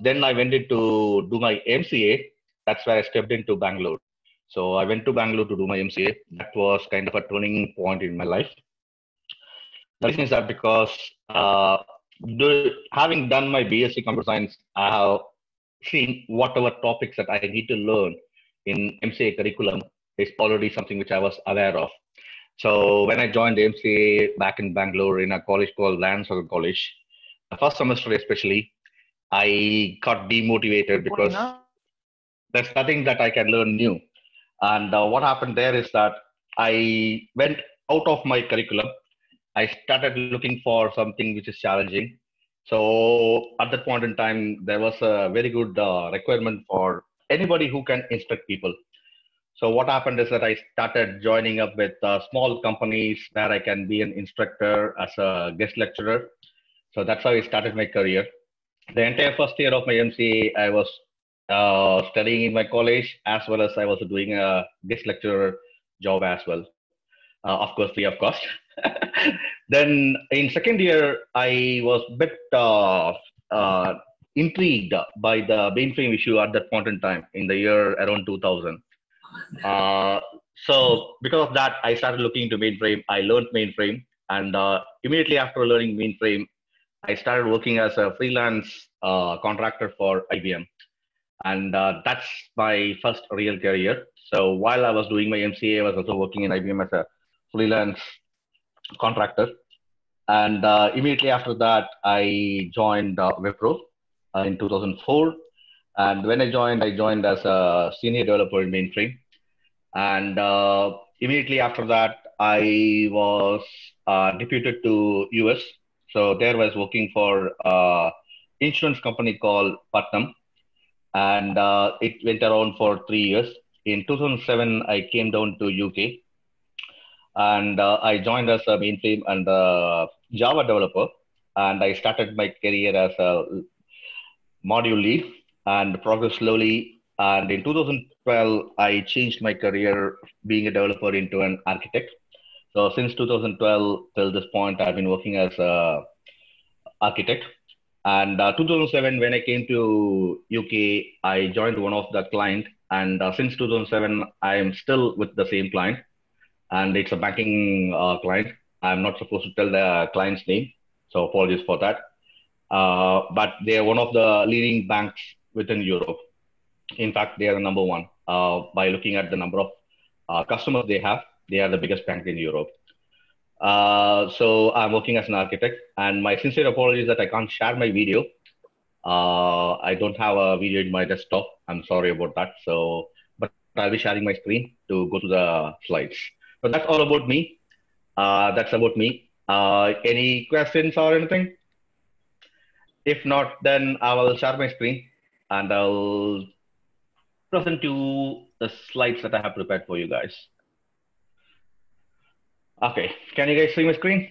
then I went into do my MCA. That's where I stepped into Bangalore. So I went to Bangalore to do my MCA. That was kind of a turning point in my life. The reason is that because uh, do, having done my BSc Computer Science, I have seen whatever topics that I need to learn in MCA curriculum is already something which I was aware of. So when I joined MCA back in Bangalore in a college called Lansing College, the first semester especially, I got demotivated because there's nothing that I can learn new. And uh, what happened there is that I went out of my curriculum. I started looking for something which is challenging. So at that point in time, there was a very good uh, requirement for anybody who can instruct people. So what happened is that I started joining up with uh, small companies where I can be an instructor as a guest lecturer. So that's how I started my career. The entire first year of my MCA, I was uh, studying in my college as well as I was doing a guest lecturer job as well. Uh, of course, free of cost. then in second year, I was a bit uh, uh, intrigued by the mainframe issue at that point in time in the year around 2000. Uh, so because of that, I started looking into mainframe. I learned mainframe, and uh, immediately after learning mainframe, I started working as a freelance uh, contractor for IBM, and uh, that's my first real career. So while I was doing my MCA, I was also working in IBM as a freelance contractor, and uh, immediately after that, I joined uh, Wipro in 2004. And when I joined, I joined as a senior developer in mainframe and uh, immediately after that, I was uh, deputed to US. So there I was working for uh, insurance company called Putnam, and uh, it went around for three years. In 2007, I came down to UK, and uh, I joined as a mainframe and a Java developer, and I started my career as a module lead and progressed slowly and in 2012, I changed my career being a developer into an architect. So since 2012 till this point, I've been working as a architect. And uh, 2007, when I came to UK, I joined one of the client. And uh, since 2007, I am still with the same client, and it's a banking uh, client. I'm not supposed to tell the client's name, so apologies for that. Uh, but they are one of the leading banks within Europe. In fact, they are the number one uh, by looking at the number of uh, customers they have. They are the biggest bank in Europe. Uh, so I'm working as an architect, and my sincere apologies that I can't share my video. Uh, I don't have a video in my desktop. I'm sorry about that. So, but I'll be sharing my screen to go to the slides. So that's all about me. Uh, that's about me. Uh, any questions or anything? If not, then I will share my screen and I'll present you the slides that I have prepared for you guys. Okay, can you guys see my screen?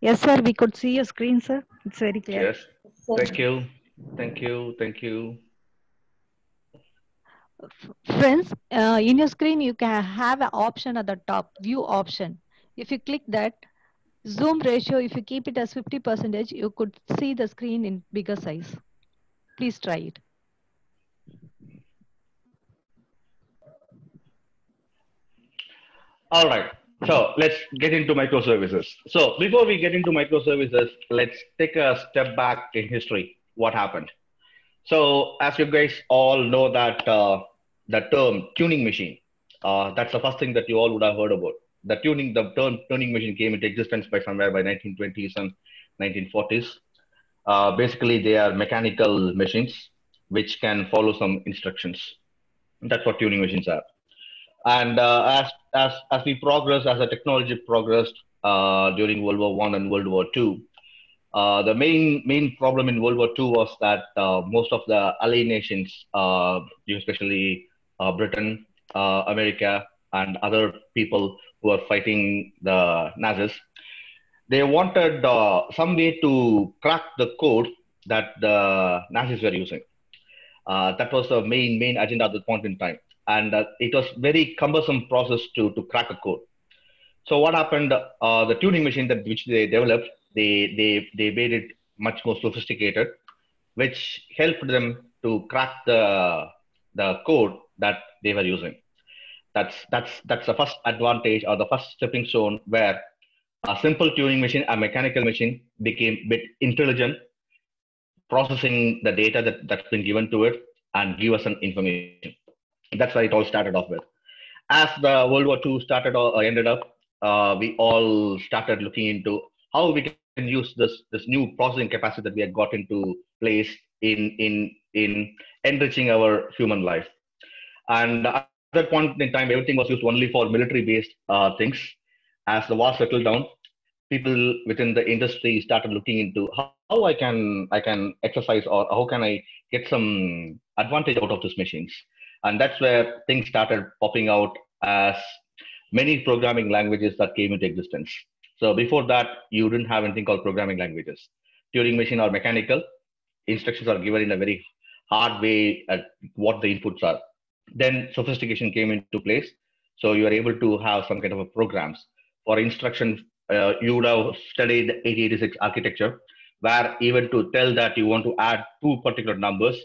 Yes, sir, we could see your screen, sir. It's very clear. Yes, thank you. Thank you, thank you. Friends, uh, in your screen, you can have an option at the top, view option. If you click that, zoom ratio, if you keep it as 50 percentage, you could see the screen in bigger size. Please try it. All right. So let's get into microservices. So before we get into microservices, let's take a step back in history. What happened? So as you guys all know that uh, the term Turing machine, uh, that's the first thing that you all would have heard about. The Turing, the term Turing machine came into existence by somewhere by 1920s and 1940s. Uh, basically, they are mechanical machines which can follow some instructions. That's what Turing machines are. And uh, as as as we progress, as the technology progressed uh, during World War One and World War Two, uh, the main main problem in World War Two was that uh, most of the Allied nations, uh, especially uh, Britain, America, and other people who were fighting the Nazis, they wanted some way to crack the code that the Nazis were using. that was the main main agenda at that point in time and uh, it was very cumbersome process to to crack a code. So what happened? Uh, the Turing machine that which they developed, they they they made it much more sophisticated, which helped them to crack the the code that they were using. That's that's that's the first advantage or the first stepping stone where a simple Turing machine, a mechanical machine, became bit intelligent, processing the data that, that's been given to it and give us an information. That's why it all started off with. As the World War II started or uh, ended up, uh, we all started looking into how we can use this this new processing capacity that we had got into place in in in enriching our human life. And at that point in time, everything was used only for military-based uh, things. As the war settled down, people within the industry started looking into how, how I can I can exercise or how can I get some advantage out of these machines. And that's where things started popping out as many programming languages that came into existence. So before that, you didn't have anything called programming languages. Turing machine or mechanical, instructions are given in a very hard way at what the inputs are. Then sophistication came into place. So you are able to have some kind of a programs. For instruction, uh, you would have studied 8086 architecture, where even to tell that you want to add two particular numbers,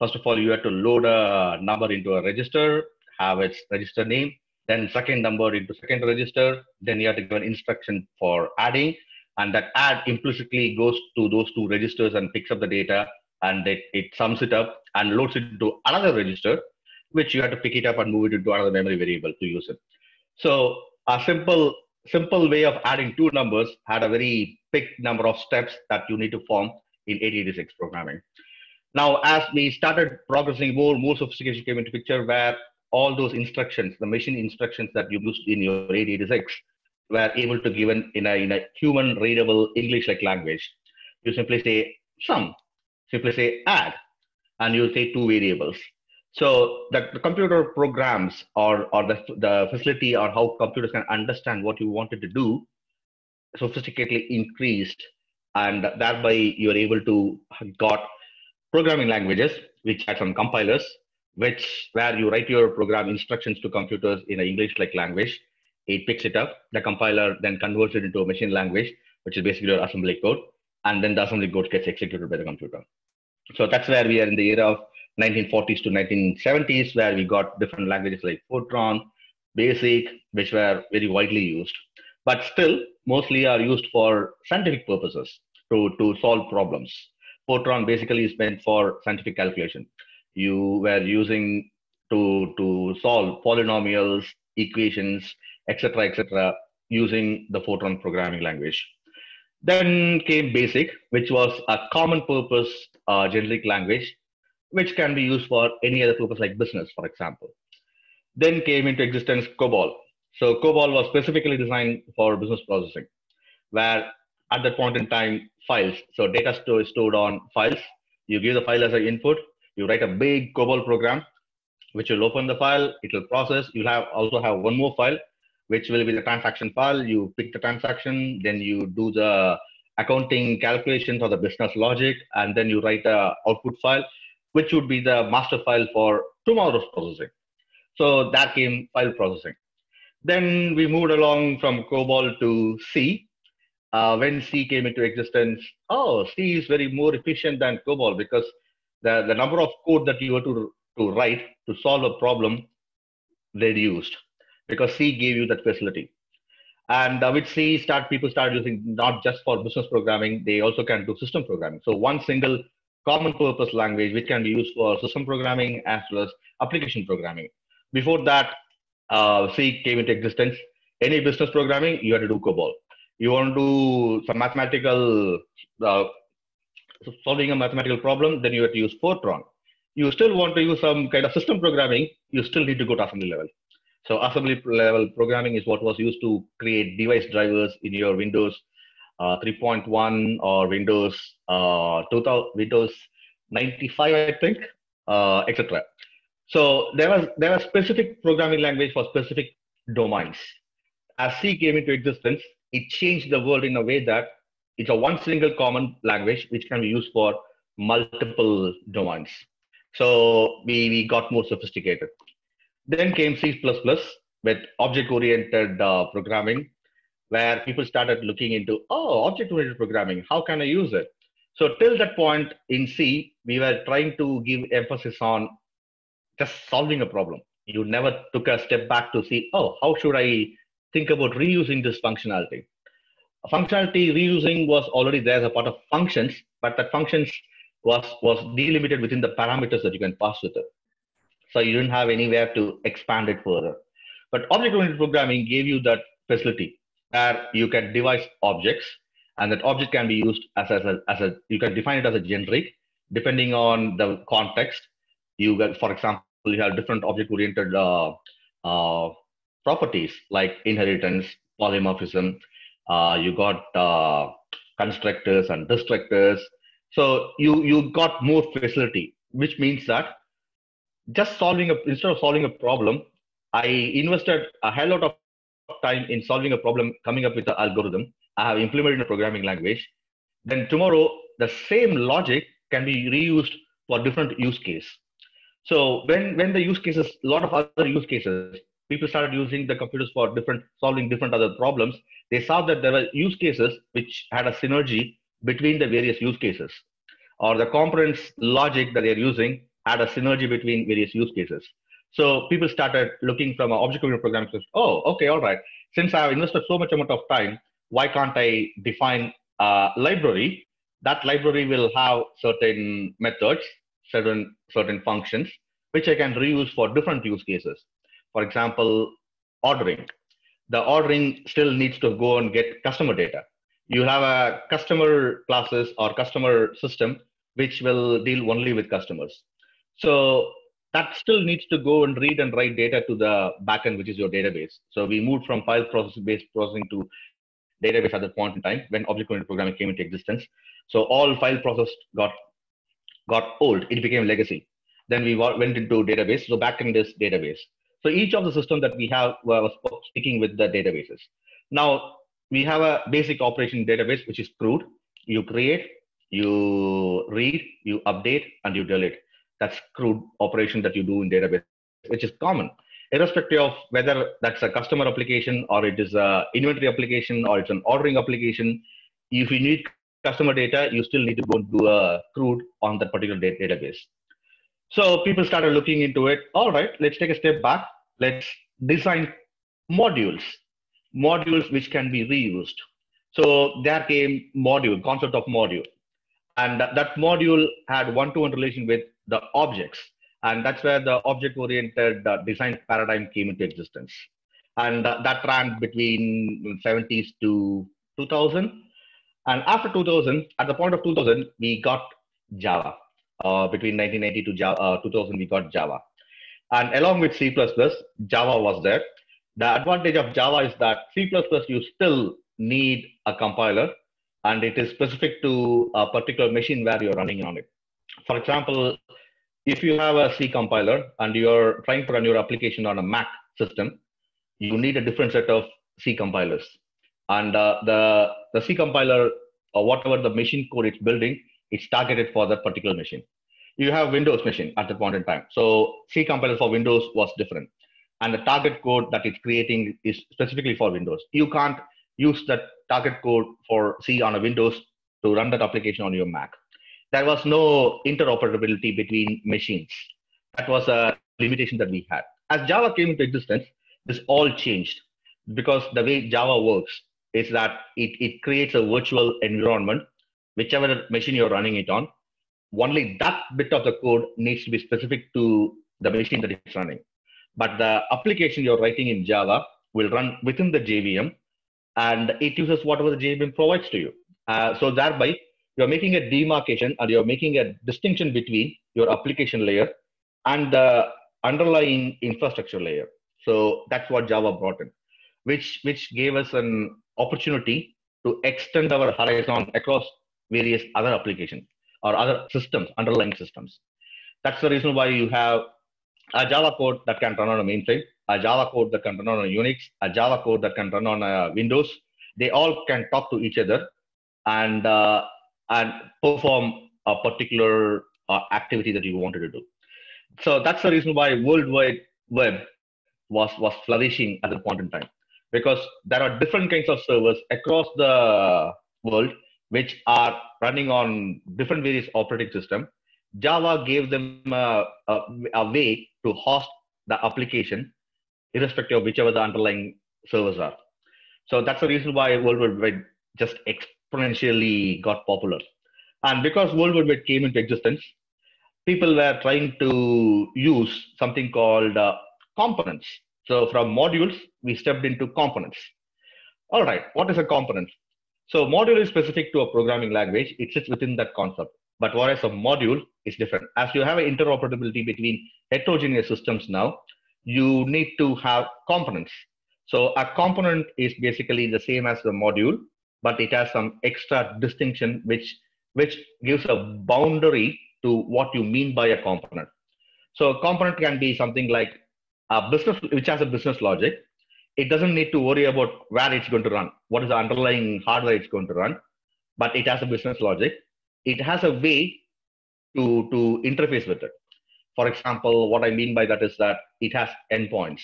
first of all, you have to load a number into a register, have its register name, then second number into second register, then you have to give an instruction for adding, and that add implicitly goes to those two registers and picks up the data, and it, it sums it up and loads it into another register, which you have to pick it up and move it into another memory variable to use it. So a simple simple way of adding two numbers had a very big number of steps that you need to form in 8086 programming. Now, as we started progressing more, more sophistication came into picture where all those instructions, the machine instructions that you used in your 8086 were able to given in a, in a human readable English-like language. You simply say sum, simply say add, and you say two variables. So that the computer programs or, or the, the facility or how computers can understand what you wanted to do sophisticatedly increased and thereby you're able to got programming languages which had some compilers which where you write your program instructions to computers in an english like language. It picks it up. The compiler then converts it into a machine language which is basically your assembly code and then the assembly code gets executed by the computer. So that's where we are in the era of 1940s to 1970s, where we got different languages like Fortran, BASIC, which were very widely used, but still mostly are used for scientific purposes to, to solve problems. Fortran basically is meant for scientific calculation. You were using to, to solve polynomials, equations, etc., etc., using the Fortran programming language. Then came BASIC, which was a common purpose uh, generic language which can be used for any other purpose like business, for example. Then came into existence COBOL. So COBOL was specifically designed for business processing, where at that point in time, files, so data store is stored on files. You give the file as an input, you write a big COBOL program, which will open the file, it will process. You'll have also have one more file, which will be the transaction file. You pick the transaction, then you do the accounting calculations or the business logic, and then you write a output file which would be the master file for tomorrow's processing. So that came file processing. Then we moved along from COBOL to C. Uh, when C came into existence, oh, C is very more efficient than COBOL because the, the number of code that you were to, to write to solve a problem reduced because C gave you that facility. And uh, with C, start people start using not just for business programming, they also can do system programming. So one single common purpose language which can be used for system programming as well as application programming. Before that, uh, C came into existence. Any business programming, you had to do COBOL. You want to do some mathematical, uh, solving a mathematical problem, then you have to use Fortran. You still want to use some kind of system programming, you still need to go to assembly level. So assembly level programming is what was used to create device drivers in your Windows uh, 3.1 or Windows uh, 2000, Windows 95, I think, uh, etc. So there was there was specific programming language for specific domains. As C came into existence, it changed the world in a way that it's a one single common language which can be used for multiple domains. So we, we got more sophisticated. Then came C++ with object-oriented uh, programming where people started looking into, oh, object-oriented programming, how can I use it? So till that point in C, we were trying to give emphasis on just solving a problem. You never took a step back to see, oh, how should I think about reusing this functionality? Functionality reusing was already there as a part of functions, but that functions was, was delimited within the parameters that you can pass with it. So you didn't have anywhere to expand it further. But object-oriented programming gave you that facility where you can devise objects and that object can be used as, as, a, as a, you can define it as a generic depending on the context. You get, for example, you have different object-oriented uh, uh, properties like inheritance, polymorphism. Uh, you got uh, constructors and destructors. So you you got more facility, which means that just solving a instead of solving a problem, I invested a hell lot of time in solving a problem, coming up with an algorithm. I have implemented a programming language. Then tomorrow, the same logic can be reused for different use case. So when when the use cases, a lot of other use cases, people started using the computers for different solving different other problems. They saw that there were use cases which had a synergy between the various use cases, or the components logic that they're using had a synergy between various use cases. So people started looking from an object-oriented programming system. Oh, okay, all right. Since I have invested so much amount of time, why can't I define a library? That library will have certain methods certain certain functions which I can reuse for different use cases. For example, ordering. The ordering still needs to go and get customer data. You have a customer classes or customer system which will deal only with customers. So that still needs to go and read and write data to the backend, which is your database. So we moved from file process based processing to database at that point in time when object-oriented programming came into existence. So all file process got got old, it became legacy. Then we went into database. So backend is database. So each of the systems that we have uh, was speaking with the databases. Now we have a basic operation database, which is CRUD. You create, you read, you update, and you delete. That's CRUD operation that you do in database, which is common, irrespective of whether that's a customer application or it is a inventory application or it's an ordering application. If you need customer data, you still need to go do a CRUD on that particular database. So people started looking into it. All right, let's take a step back. Let's design modules, modules which can be reused. So there came module, concept of module. And that, that module had one-to-one relation with the objects. And that's where the object-oriented uh, design paradigm came into existence. And uh, that ran between 70s to 2000 and after 2000, at the point of 2000, we got Java. Uh, between 1990 to Java, uh, 2000, we got Java. And along with C++, Java was there. The advantage of Java is that C++ you still need a compiler and it is specific to a particular machine where you're running on it. For example, if you have a C compiler and you're trying to run your application on a Mac system, you need a different set of C compilers and uh, the the C compiler or whatever the machine code it's building, it's targeted for that particular machine. You have Windows machine at the point in time, so C compiler for Windows was different, and the target code that it's creating is specifically for Windows. You can't use that target code for C on a Windows to run that application on your Mac. There was no interoperability between machines. That was a limitation that we had. As Java came into existence, this all changed because the way Java works, is that it, it creates a virtual environment, whichever machine you're running it on. Only that bit of the code needs to be specific to the machine that it's running. But the application you're writing in Java will run within the JVM and it uses whatever the JVM provides to you. Uh, so thereby, you're making a demarcation and you're making a distinction between your application layer and the underlying infrastructure layer. So that's what Java brought in, which which gave us an opportunity to extend our horizon across various other applications or other systems, underlying systems. That's the reason why you have a Java code that can run on a mainframe, a Java code that can run on a Unix, a Java code that can run on a Windows. They all can talk to each other and uh, and perform a particular uh, activity that you wanted to do. So that's the reason why World Wide Web was was flourishing at the point in time because there are different kinds of servers across the world which are running on different various operating system. Java gave them a, a, a way to host the application irrespective of whichever the underlying servers are. So that's the reason why World Wide Web just exponentially got popular. And because World Wide Web came into existence, people were trying to use something called uh, components. So from modules, we stepped into components. All right, what is a component? So module is specific to a programming language. It sits within that concept. But whereas a module is different. As you have interoperability between heterogeneous systems now, you need to have components. So a component is basically the same as the module, but it has some extra distinction which which gives a boundary to what you mean by a component. So a component can be something like a business which has a business logic. It doesn't need to worry about where it's going to run, what is the underlying hardware it's going to run, but it has a business logic. It has a way to, to interface with it. For example, what I mean by that is that it has endpoints.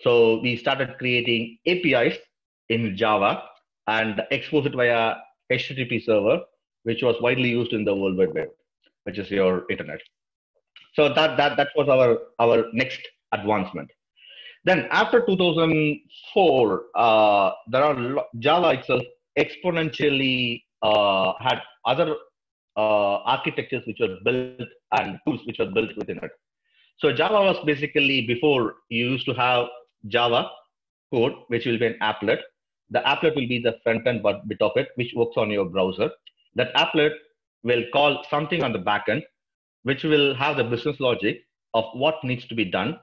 So we started creating APIs in Java and expose it via HTTP server, which was widely used in the World Wide Web, which is your internet. So that that that was our our next advancement. Then after 2004, uh, there are Java itself exponentially uh, had other uh, architectures which were built and tools which were built within it. So Java was basically before you used to have Java code, which will be an applet. The applet will be the front end bit of it, which works on your browser. That applet will call something on the backend, which will have the business logic of what needs to be done.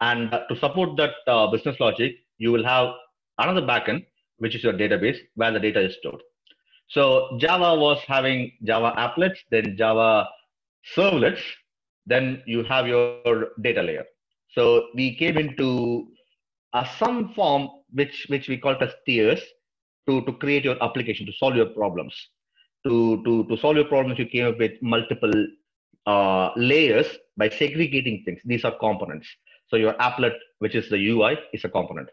And to support that uh, business logic, you will have another backend, which is your database where the data is stored. So Java was having Java applets, then Java servlets, then you have your data layer. So we came into uh, some form which which we call it as tiers to, to create your application to solve your problems. To, to, to solve your problems, you came up with multiple uh, layers by segregating things. These are components. So your applet, which is the UI, is a component.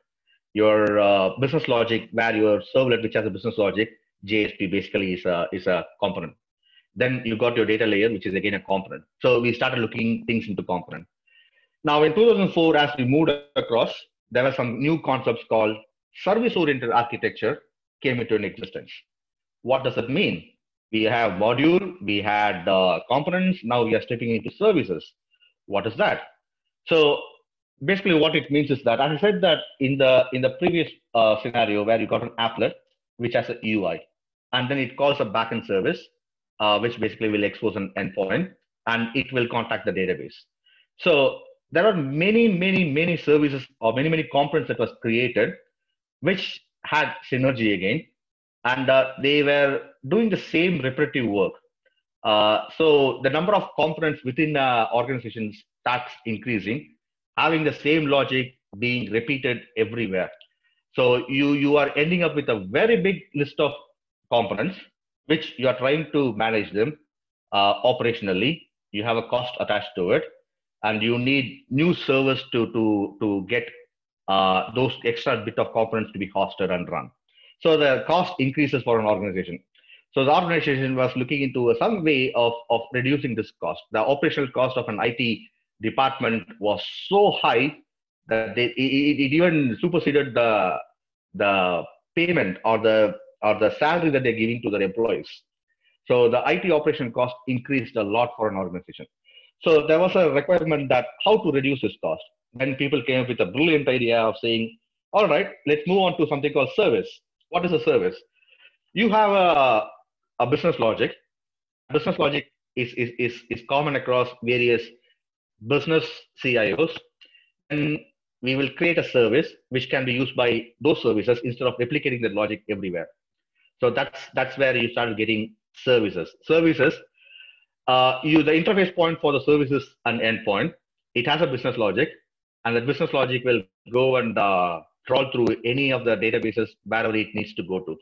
Your uh, business logic, where your servlet, which has a business logic, JSP basically is a, is a component. Then you got your data layer, which is again a component. So we started looking things into component. Now in 2004, as we moved across, there were some new concepts called service-oriented architecture came into existence. What does it mean? We have module, we had uh, components, now we are stepping into services. What is that? So basically what it means is that, as I said that in the in the previous uh, scenario where you got an applet, which has a UI, and then it calls a backend service, uh, which basically will expose an endpoint, and it will contact the database. So there are many, many, many services or many, many components that was created, which had synergy again, and uh, they were doing the same repetitive work. Uh, so the number of components within uh, organizations starts increasing, having the same logic being repeated everywhere. So you you are ending up with a very big list of components, which you are trying to manage them uh, operationally. You have a cost attached to it, and you need new servers to to to get uh, those extra bit of components to be hosted and run. So the cost increases for an organization. So the organization was looking into some way of, of reducing this cost. The operational cost of an IT department was so high that they, it, it even superseded the the payment or the or the salary that they're giving to their employees. So the IT operation cost increased a lot for an organization. So there was a requirement that how to reduce this cost. Then people came up with a brilliant idea of saying, all right, let's move on to something called service. What is a service? You have a, a business logic. Business logic is, is, is, is common across various business CIOs. And we will create a service which can be used by those services instead of replicating the logic everywhere. So that's that's where you start getting services. Services uh, you the interface point for the services an endpoint. It has a business logic, and the business logic will go and uh, crawl through any of the databases wherever it needs to go to.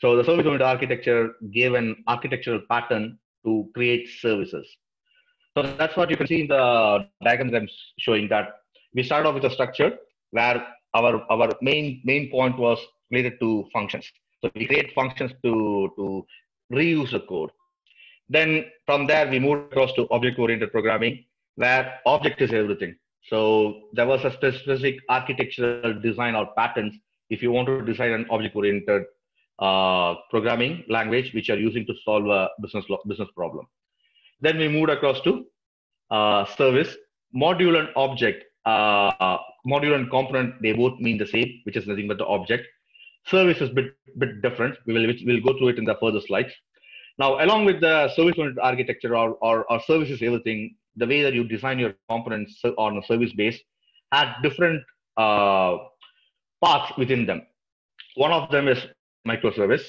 So the service-oriented architecture gave an architectural pattern to create services. So that's what you can see in the diagram I'm showing that we start off with a structure where our our main main point was related to functions. So we create functions to to reuse the code. Then from there we moved across to object-oriented programming, where object is everything. So there was a specific architectural design or patterns if you want to design an object-oriented uh, programming language which you're using to solve a business business problem. Then we moved across to uh, service module and object. Uh, module and component they both mean the same, which is nothing but the object. Service is bit bit different. We will we'll go through it in the further slides. Now, along with the service-oriented architecture or, or, or services, everything, the way that you design your components on a service base had different uh, paths within them. One of them is microservice.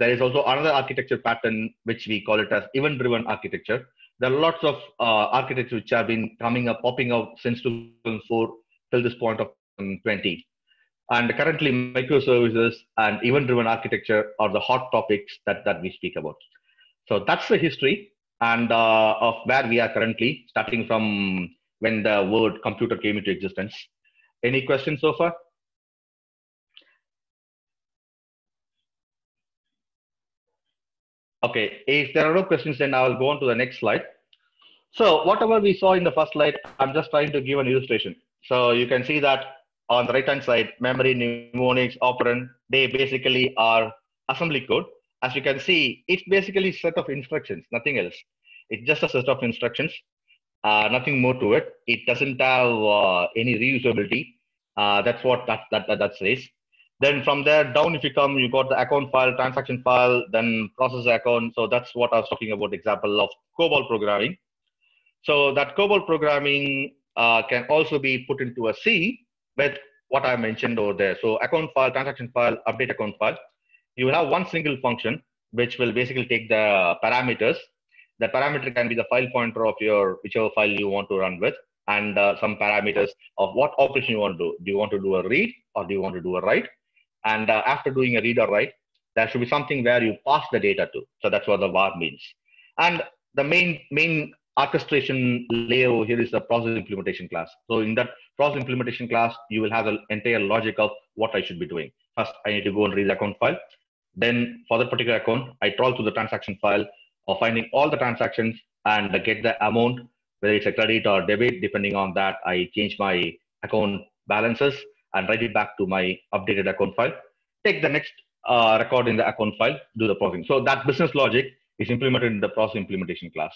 There is also another architecture pattern, which we call it as event-driven architecture. There are lots of uh, architectures which have been coming up, popping out since 2004 till this point of 2020. And currently, microservices and event-driven architecture are the hot topics that, that we speak about. So that's the history and uh, of where we are currently, starting from when the word computer came into existence. Any questions so far? Okay, if there are no questions, then I will go on to the next slide. So whatever we saw in the first slide, I'm just trying to give an illustration. So you can see that on the right-hand side, memory, mnemonics, operand, they basically are assembly code. As you can see, it's basically set of instructions, nothing else. It's just a set of instructions, uh, nothing more to it. It doesn't have uh, any reusability. Uh, that's what that, that, that, that says. Then from there down, if you come, you got the account file, transaction file, then process account. So that's what I was talking about, example of COBOL programming. So that COBOL programming uh, can also be put into a C with what I mentioned over there. So account file, transaction file, update account file. You have one single function, which will basically take the parameters. The parameter can be the file pointer of your whichever file you want to run with, and uh, some parameters of what operation you want to do. Do you want to do a read or do you want to do a write? And uh, after doing a read or write, there should be something where you pass the data to. So that's what the var means. And the main main orchestration layer here is the process implementation class. So in that process implementation class, you will have the entire logic of what I should be doing. First, I need to go and read the account file. Then for that particular account, I trawl through the transaction file of finding all the transactions and get the amount, whether it's a credit or debit. Depending on that, I change my account balances and write it back to my updated account file. Take the next uh, record in the account file, do the processing. So that business logic is implemented in the process implementation class.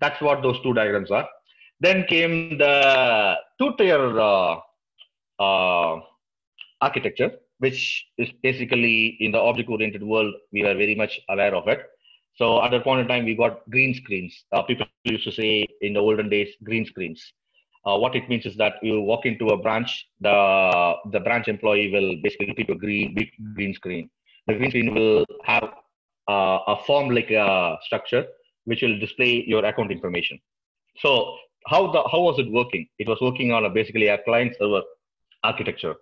That's what those two diagrams are. Then came the two-tier uh, uh, architecture, which is basically in the object-oriented world, we were very much aware of it. So at that point in time, we got green screens. Uh, people used to say in the olden days, green screens. Uh, what it means is that you walk into a branch, the the branch employee will basically keep a green big green screen. The green screen will have uh, a form like a structure which will display your account information. So how the how was it working? It was working on a basically a client server architecture.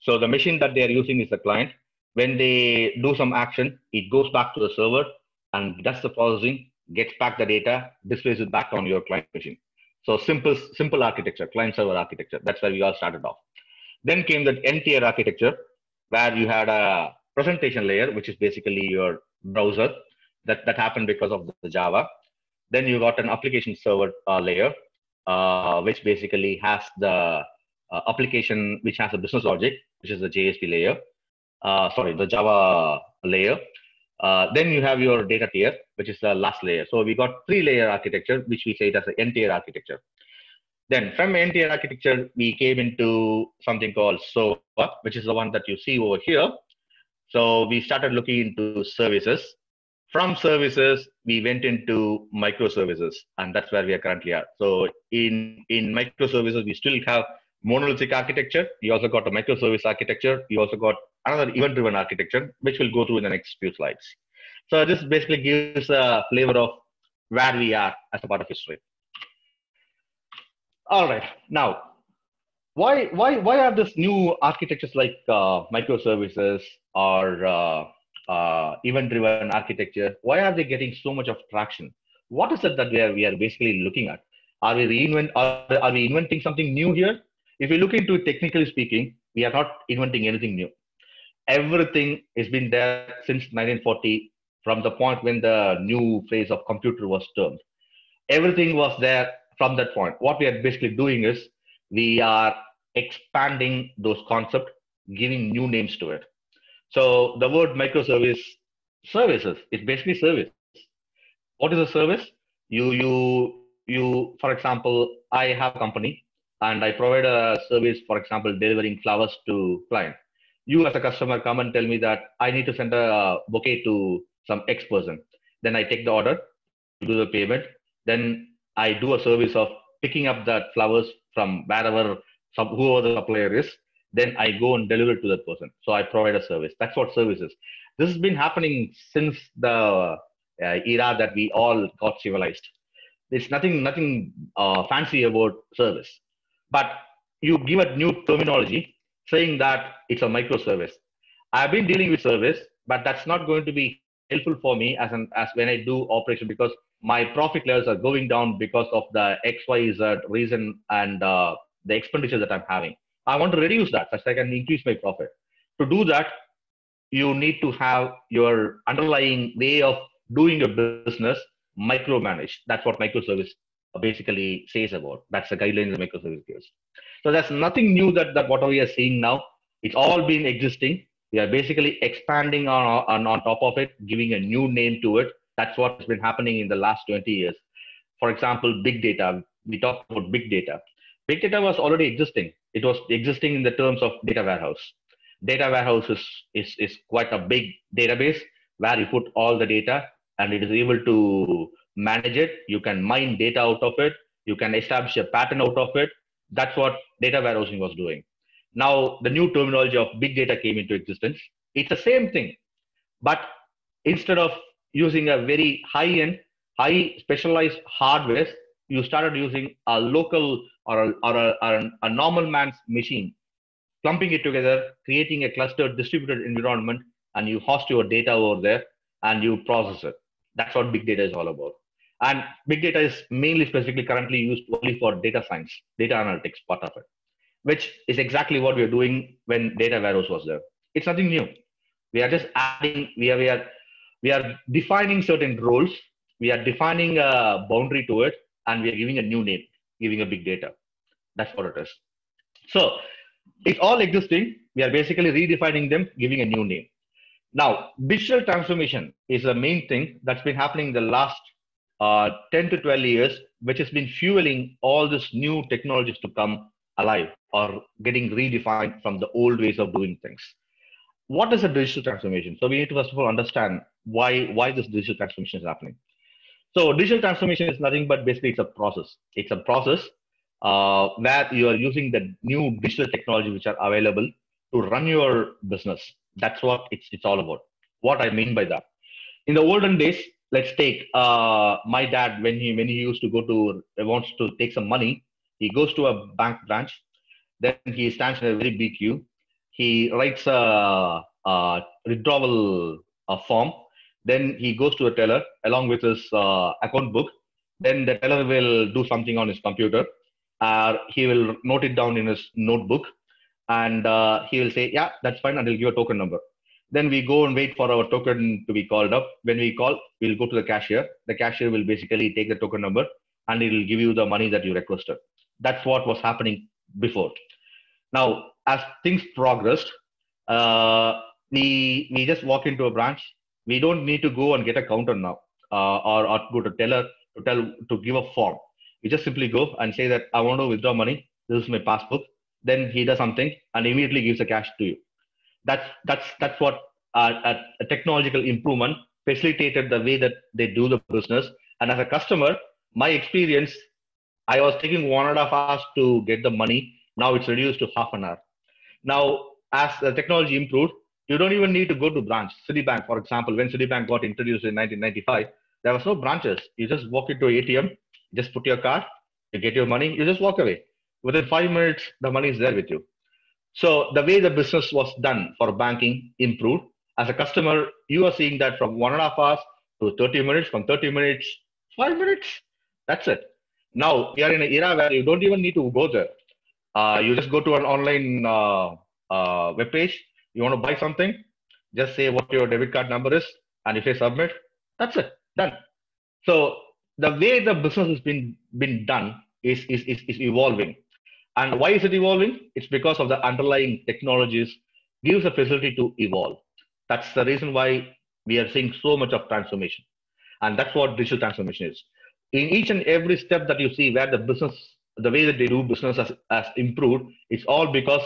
So the machine that they are using is the client. When they do some action, it goes back to the server and does the processing, gets back the data, displays it back on your client machine. So simple, simple architecture, client server architecture. That's where we all started off. Then came the N-tier architecture, where you had a presentation layer, which is basically your browser. That that happened because of the Java. Then you got an application server uh, layer, uh, which basically has the uh, application which has a business logic, which is the JSP layer. Uh, sorry, the Java layer. Uh, then you have your data tier, which is the last layer. So we got three layer architecture, which we say it as an N-tier architecture. Then from N-tier architecture, we came into something called SOA, which is the one that you see over here. So we started looking into services. From services, we went into microservices, and that's where we are currently at. So in, in microservices, we still have monolithic architecture. You also got a microservice architecture. You also got another event-driven architecture, which we'll go through in the next few slides. So this basically gives a flavor of where we are as a part of history. All right, now, why why why are these new architectures like uh, microservices or uh, uh, event-driven architecture? Why are they getting so much of traction? What is it that we are we are basically looking at? Are we reinvent? Are, are we inventing something new here? If we look into it technically speaking, We are not inventing anything new. Everything has been there since 1940, from the point when the new phase of computer was termed. Everything was there from that point. What we are basically doing is we are expanding those concepts, giving new names to it. So the word microservice services is basically service. What is a service? You you you, for example, I have a company and I provide a service, for example, delivering flowers to client. You as a customer come and tell me that I need to send a bouquet to some X person. Then I take the order, do the payment. Then I do a service of picking up that flowers from wherever some whoever the supplier is. Then I go and deliver it to that person. So I provide a service. That's what service is. This has been happening since the uh, era that we all got civilized. There's nothing nothing uh, fancy about service, but you give a new terminology saying that it's a microservice. I've been dealing with service, but that's not going to be helpful for me as an as when I do operation because my profit levels are going down because of the X Y Z reason and uh, the expenditure that I'm having. I want to reduce that such that I can increase my profit. To do that, you need to have your underlying way of doing your business micromanaged. That's what microservice basically says about. That's the guidelines the microservice gives. So that's nothing new that, that what we are seeing now. It's all been existing. We are basically expanding on, on, on top of it, giving a new name to it. That's what's been happening in the last 20 years. For example, big data. We talked about big data. Big data was already existing. It was existing in the terms of data warehouse. Data warehouse is, is, is quite a big database where you put all the data and it is able to manage it. You can mine data out of it. You can establish a pattern out of it. That's what data warehousing was doing. Now, the new terminology of big data came into existence. It's the same thing, but instead of using a very high end, high specialized hardware, you started using a local or a, or a, or a normal man's machine, clumping it together, creating a clustered distributed environment, and you host your data over there and you process it. That's what big data is all about. And big data is mainly specifically currently used only for data science, data analytics part of it, which is exactly what we are doing when data warehouse was there. It's nothing new. We are just adding, we are, we are, we are defining certain roles. We are defining a boundary to it and we are giving a new name, giving a big data. That's what it is. So it's all existing. We are basically redefining them, giving a new name. Now, digital transformation is the main thing that's been happening in the last uh, 10 to 12 years, which has been fueling all these new technologies to come alive or getting redefined from the old ways of doing things. What is a digital transformation? So we need to first of all understand why why this digital transformation is happening. So digital transformation is nothing but basically it's a process. It's a process uh, where you are using the new digital technology which are available to run your business that's what it's, it's all about. What I mean by that. In the olden days, let's take uh, my dad when he when he used to go to wants to take some money, he goes to a bank branch. Then he stands in a very big queue. He writes a, a withdrawal a form. Then he goes to a teller along with his uh, account book. Then the teller will do something on his computer. Uh, he will note it down in his notebook and uh, he will say, yeah, that's fine, and he'll give a token number. Then we go and wait for our token to be called up. When we call, we'll go to the cashier. The cashier will basically take the token number and it will give you the money that you requested. That's what was happening before. Now, as things progressed, uh, we we just walk into a branch. We don't need to go and get a counter now, uh, or, or go to teller to tell to give a form. We just simply go and say that I want to withdraw money. This is my passbook then he does something and immediately gives the cash to you. That's that's that's what uh, a, a technological improvement facilitated the way that they do the business. And as a customer, my experience, I was taking one and a half hours to get the money. Now it's reduced to half an hour. Now, as the technology improved, you don't even need to go to branch. Citibank, for example, when Citibank got introduced in 1995, there was no branches. You just walk into ATM, just put your card, you get your money, you just walk away within five minutes the money is there with you so the way the business was done for banking improved as a customer you are seeing that from one and a half hours to 30 minutes from 30 minutes five minutes that's it now we are in an era where you don't even need to go there uh, you just go to an online uh, uh, web page. You want to buy something, just say what your debit card number is, and if you submit, that's it, done. So the way the business has been been done is is, is, is evolving. And why is it evolving? It's because of the underlying technologies gives a facility to evolve. That's the reason why we are seeing so much of transformation. And that's what digital transformation is. In each and every step that you see where the business, the way that they do business has, has improved, it's all because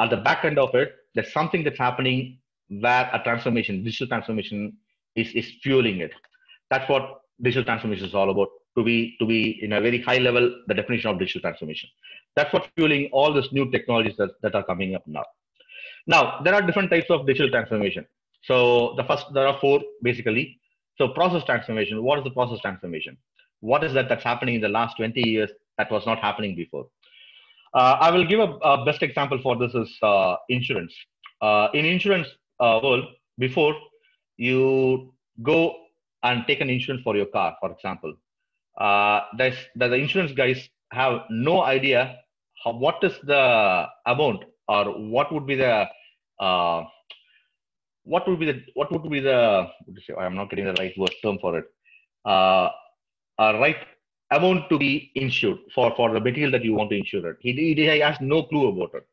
at the back end of it, there's something that's happening where a transformation, digital transformation is, is fueling it. That's what digital transformation is all about. To be to be in a very high level, the definition of digital transformation. That's what's fueling all these new technologies that, that are coming up now. Now, there are different types of digital transformation. So the first, there are four basically. So process transformation, what is the process transformation? What is that that's happening in the last 20 years that was not happening before? Uh, I will give a, a, best example for this is uh, insurance. Uh, in insurance uh, world, before you go and take an insurance for your car, for example, uh, there's, the insurance guys have no idea how, what is the amount or what would be the uh, what would be the what would be the I'm not getting the right word term for it uh, right amount to be insured for for the material that you want to insure it. He, he has no clue about it.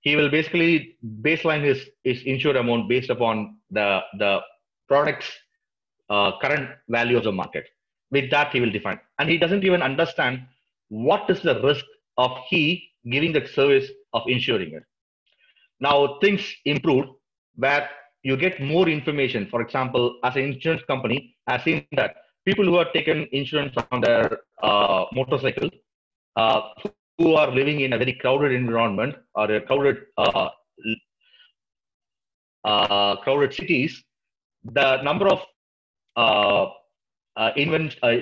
He will basically baseline his his insured amount based upon the the product's uh, current value of the market. With that, he will define, and he doesn't even understand what is the risk of he giving the service of insuring it. Now things improved where you get more information. For example, as an insurance company, I've seen that people who have taken insurance on their uh, motorcycle, uh, who are living in a very crowded environment or a crowded uh, uh crowded cities, the number of uh, uh,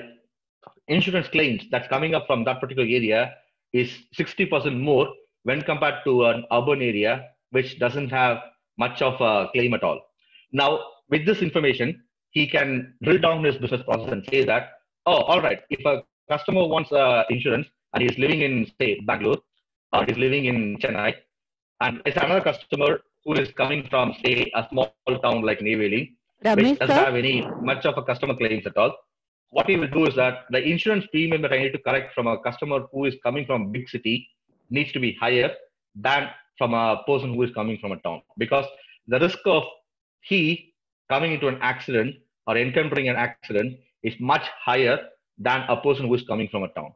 insurance claims that's coming up from that particular area is 60% more when compared to an urban area which doesn't have much of a claim at all. Now, with this information, he can drill down his business process and say that, oh, all right, if a customer wants uh, insurance and he's living in, say, Bangalore, or he's living in Chennai, and it's another customer who is coming from, say, a small town like Neyveli, which doesn't have any much of a customer claims at all. What he will do is that the insurance premium that I need to collect from a customer who is coming from a big city needs to be higher than from a person who is coming from a town. Because the risk of he coming into an accident or encountering an accident is much higher than a person who is coming from a town.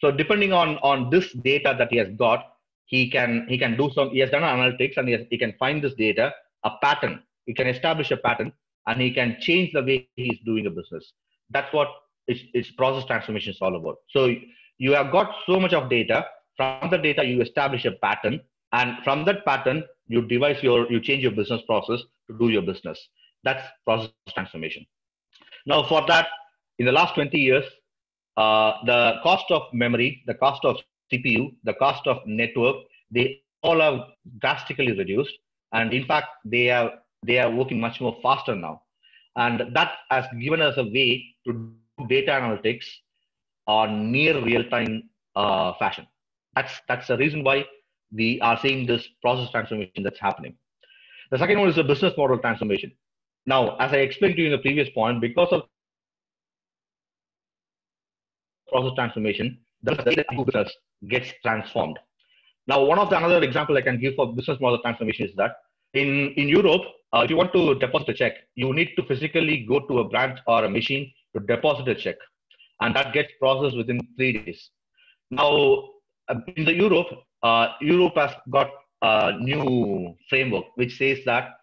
So depending on on this data that he has got he can he can do some he has done analytics and he, has, he can find this data a pattern. He can establish a pattern and he can change the way he's doing a business. That's what its, its process transformation is all about. So you have got so much of data. From the data you establish a pattern and from that pattern you devise your you change your business process to do your business. That's process transformation. Now for that in the last 20 years uh, the cost of memory the cost of cpu the cost of network they all have drastically reduced. And in fact they are they are working much more faster now and that has given us a way to do data analytics on near real time uh, fashion that's that's the reason why we are seeing this process transformation that's happening. The second one is the business model transformation. Now, as I explained to you in the previous point, because of process transformation, the business gets transformed. Now, one of the another example I can give for business model transformation is that in, in Europe, uh, if you want to deposit a check, you need to physically go to a branch or a machine to deposit a check. And that gets processed within three days. Now, uh, in the Europe, uh, Europe has got a new framework which says that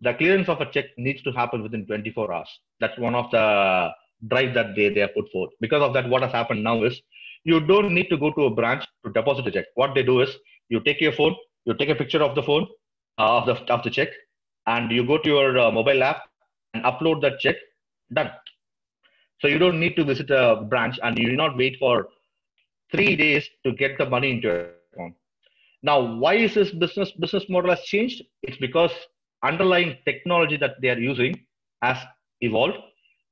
the clearance of a check needs to happen within 24 hours. That's one of the drive that they, they have put forth. Because of that, what has happened now is you don't need to go to a branch to deposit a check. What they do is you take your phone, you take a picture of the phone, uh, of, the, of the check, and you go to your uh, mobile app and upload that check, done. So you don't need to visit a branch and you do not wait for three days to get the money into your account. Now, why is this business business model has changed? It's because underlying technology that they are using has evolved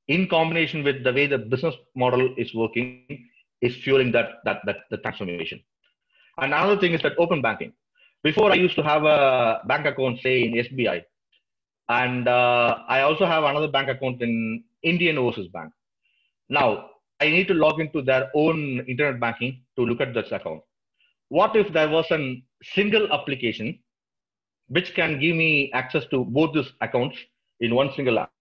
in combination with the way the business model is working is fueling that that that the transformation. Another thing is that open banking. Before I used to have a bank account, say in SBI, and uh, I also have another bank account in Indian Overseas Bank. Now I need to log into their own internet banking to look at this account. What if there was a single application which can give me access to both these accounts in one single app?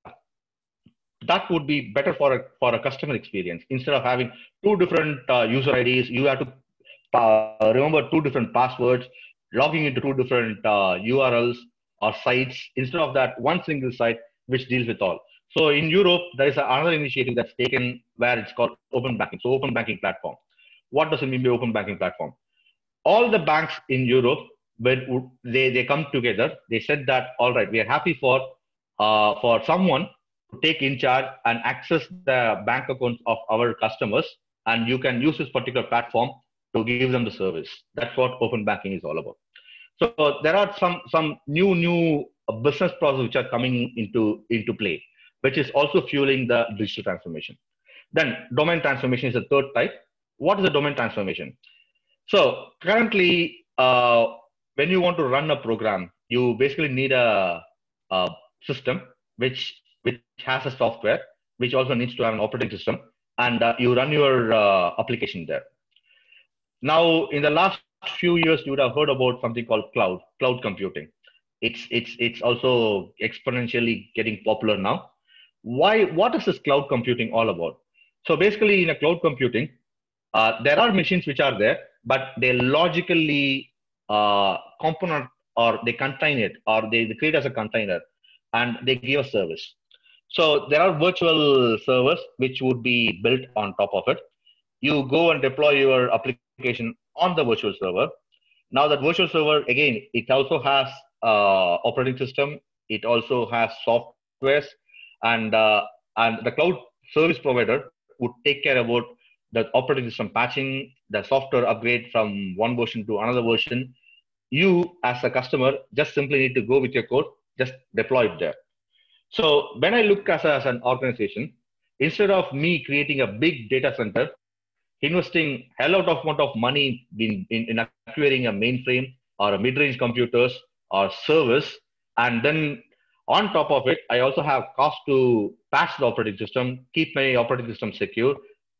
That would be better for a, for a customer experience. Instead of having two different uh, user IDs, you have to uh, remember two different passwords, logging into two different uh, URLs or sites. Instead of that, one single site which deals with all. So in Europe, there is another initiative that's taken where it's called open banking. So open banking platform. What does it mean by open banking platform? All the banks in Europe, when they, they come together, they said that, all right, we are happy for, uh, for someone to take in charge and access the bank accounts of our customers. And you can use this particular platform to give them the service. That's what open banking is all about. So there are some, some new, new business processes which are coming into, into play which is also fueling the digital transformation. Then domain transformation is the third type. What is the domain transformation? So currently, uh, when you want to run a program, you basically need a, a system which which has a software, which also needs to have an operating system, and uh, you run your uh, application there. Now, in the last few years, you would have heard about something called cloud, cloud computing. It's it's it's also exponentially getting popular now. Why what is this cloud computing all about? So basically in a cloud computing uh, there are machines which are there but they logically uh, component or they contain it or they, they create as a container and they give a service. So there are virtual servers which would be built on top of it. You go and deploy your application on the virtual server now that virtual server again it also has uh, operating system it also has softwares and uh, and the cloud service provider would take care about the operating system patching, the software upgrade from one version to another version. You, as a customer, just simply need to go with your code, just deploy it there. So when I look as, a, as an organization, instead of me creating a big data center, investing a lot of amount of money in, in, in acquiring a mainframe or a mid-range computers or service, and then on top of it, I also have cost to patch the operating system, keep my operating system secure,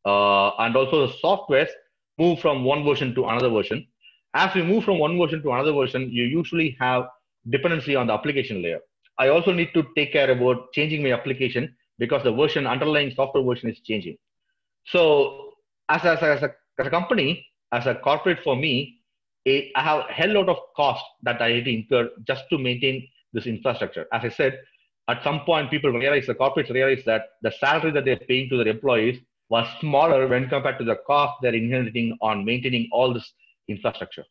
uh, and also the softwares move from one version to another version. As we move from one version to another version, you usually have dependency on the application layer. I also need to take care about changing my application because the version, underlying software version is changing. So as a, as a, as a company, as a corporate for me, I have a hell lot of cost that I need to incur just to maintain this infrastructure. As I said, at some point, people realize, the corporates realize that the salary that they're paying to their employees was smaller when compared to the cost they're inheriting on maintaining all this infrastructure.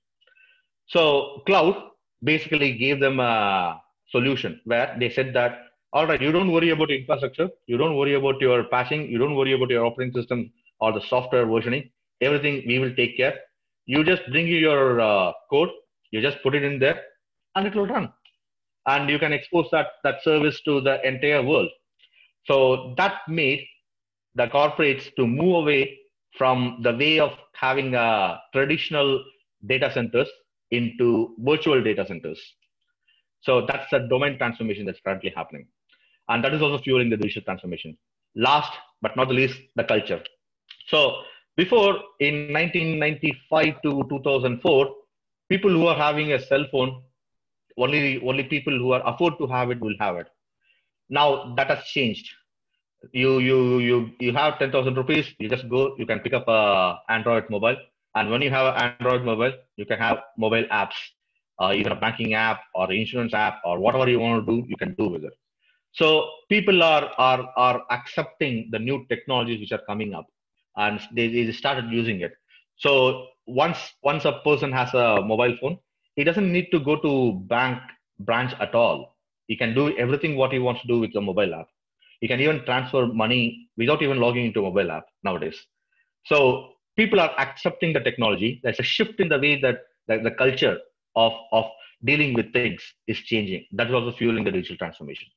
So cloud basically gave them a solution where they said that, all right, you don't worry about infrastructure, you don't worry about your patching, you don't worry about your operating system or the software versioning, everything we will take care. You just bring your uh, code, you just put it in there, and it will run and you can expose that, that service to the entire world. So that made the corporates to move away from the way of having a traditional data centers into virtual data centers. So that's the domain transformation that's currently happening. And that is also fueling the digital transformation. Last but not the least, the culture. So before in 1995 to 2004, people who are having a cell phone only only people who are afford to have it will have it. Now that has changed. You you you you have 10000 rupees you just go you can pick up a android mobile and when you have an android mobile you can have mobile apps uh, either a banking app or insurance app or whatever you want to do you can do with it. So people are are are accepting the new technologies which are coming up and they, they started using it so once once a person has a mobile phone he doesn't need to go to bank branch at all. He can do everything what he wants to do with the mobile app. He can even transfer money without even logging into mobile app nowadays. So people are accepting the technology. There's a shift in the way that, that the culture of, of dealing with things is changing. That is also fueling the digital transformation.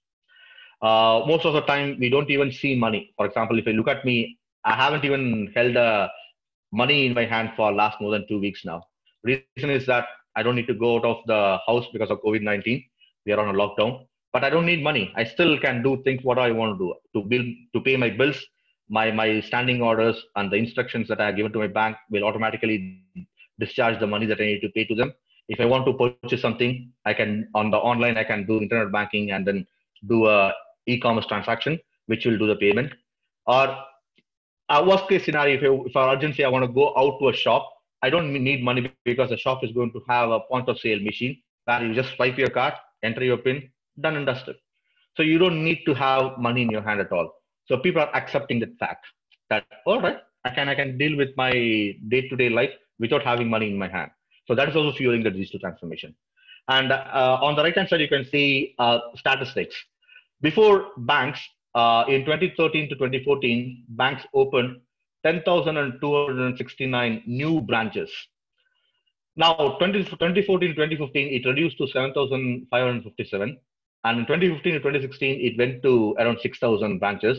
Uh, most of the time, we don't even see money. For example, if you look at me, I haven't even held a money in my hand for last more than two weeks now. Reason is that I don't need to go out of the house because of COVID 19. We are on a lockdown, but I don't need money. I still can do things what I want to do to build to pay my bills. My my standing orders and the instructions that I have given to my bank will automatically discharge the money that I need to pay to them. If I want to purchase something, I can on the online I can do internet banking and then do a e-commerce transaction, which will do the payment. Or a worst case scenario, if, I, if for urgency I want to go out to a shop, I don't need money because the shop is going to have a point of sale machine where you just swipe your card, enter your PIN, done and dusted. So you don't need to have money in your hand at all. So people are accepting that fact that all right, I can I can deal with my day-to-day life without having money in my hand. So that is also fueling the digital transformation. And uh, on the right hand side, you can see uh, statistics. Before banks, uh, in 2013 to 2014, banks opened 10,269 new branches. Now, 20, 2014 2015, it reduced to 7,557. And in 2015 to 2016, it went to around 6,000 branches.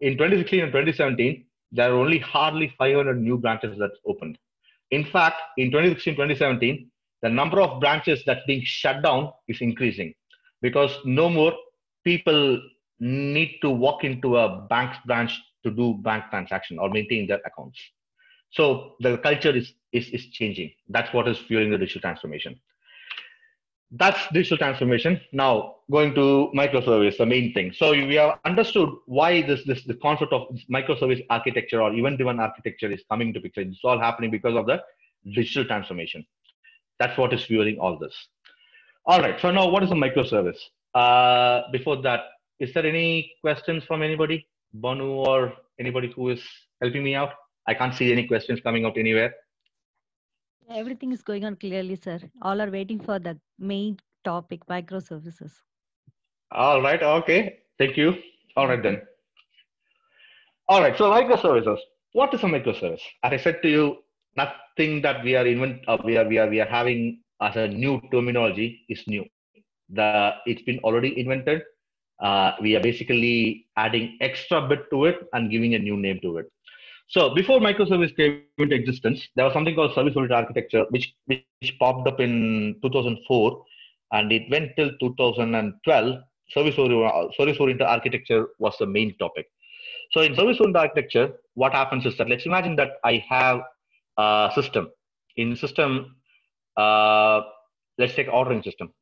In 2016 and 2017, there are only hardly 500 new branches that opened. In fact, in 2016 2017, the number of branches that's being shut down is increasing because no more people need to walk into a bank's branch to do bank transaction or maintain their accounts. So the culture is, is, is changing. That's what is fueling the digital transformation. That's digital transformation. Now going to microservice, the main thing. So we have understood why this, this the concept of microservice architecture or event-driven architecture is coming to picture. It's all happening because of the digital transformation. That's what is fueling all this. All right. So now, what is a microservice? Uh, before that, is there any questions from anybody, Banu or anybody who is helping me out? I can't see any questions coming out anywhere. Everything is going on clearly, sir. All are waiting for the main topic, microservices. All right. Okay. Thank you. All right then. All right. So microservices. What is a microservice? As I said to you, nothing that we are invent uh, we are we are we are having as a new terminology is new. The it's been already invented. Uh, we are basically adding extra bit to it and giving a new name to it. So before microservice came into existence, there was something called service-oriented architecture, which, which popped up in 2004, and it went till 2012. Service-oriented service architecture was the main topic. So in service-oriented architecture, what happens is that let's imagine that I have a system. In system, uh, let's take ordering system.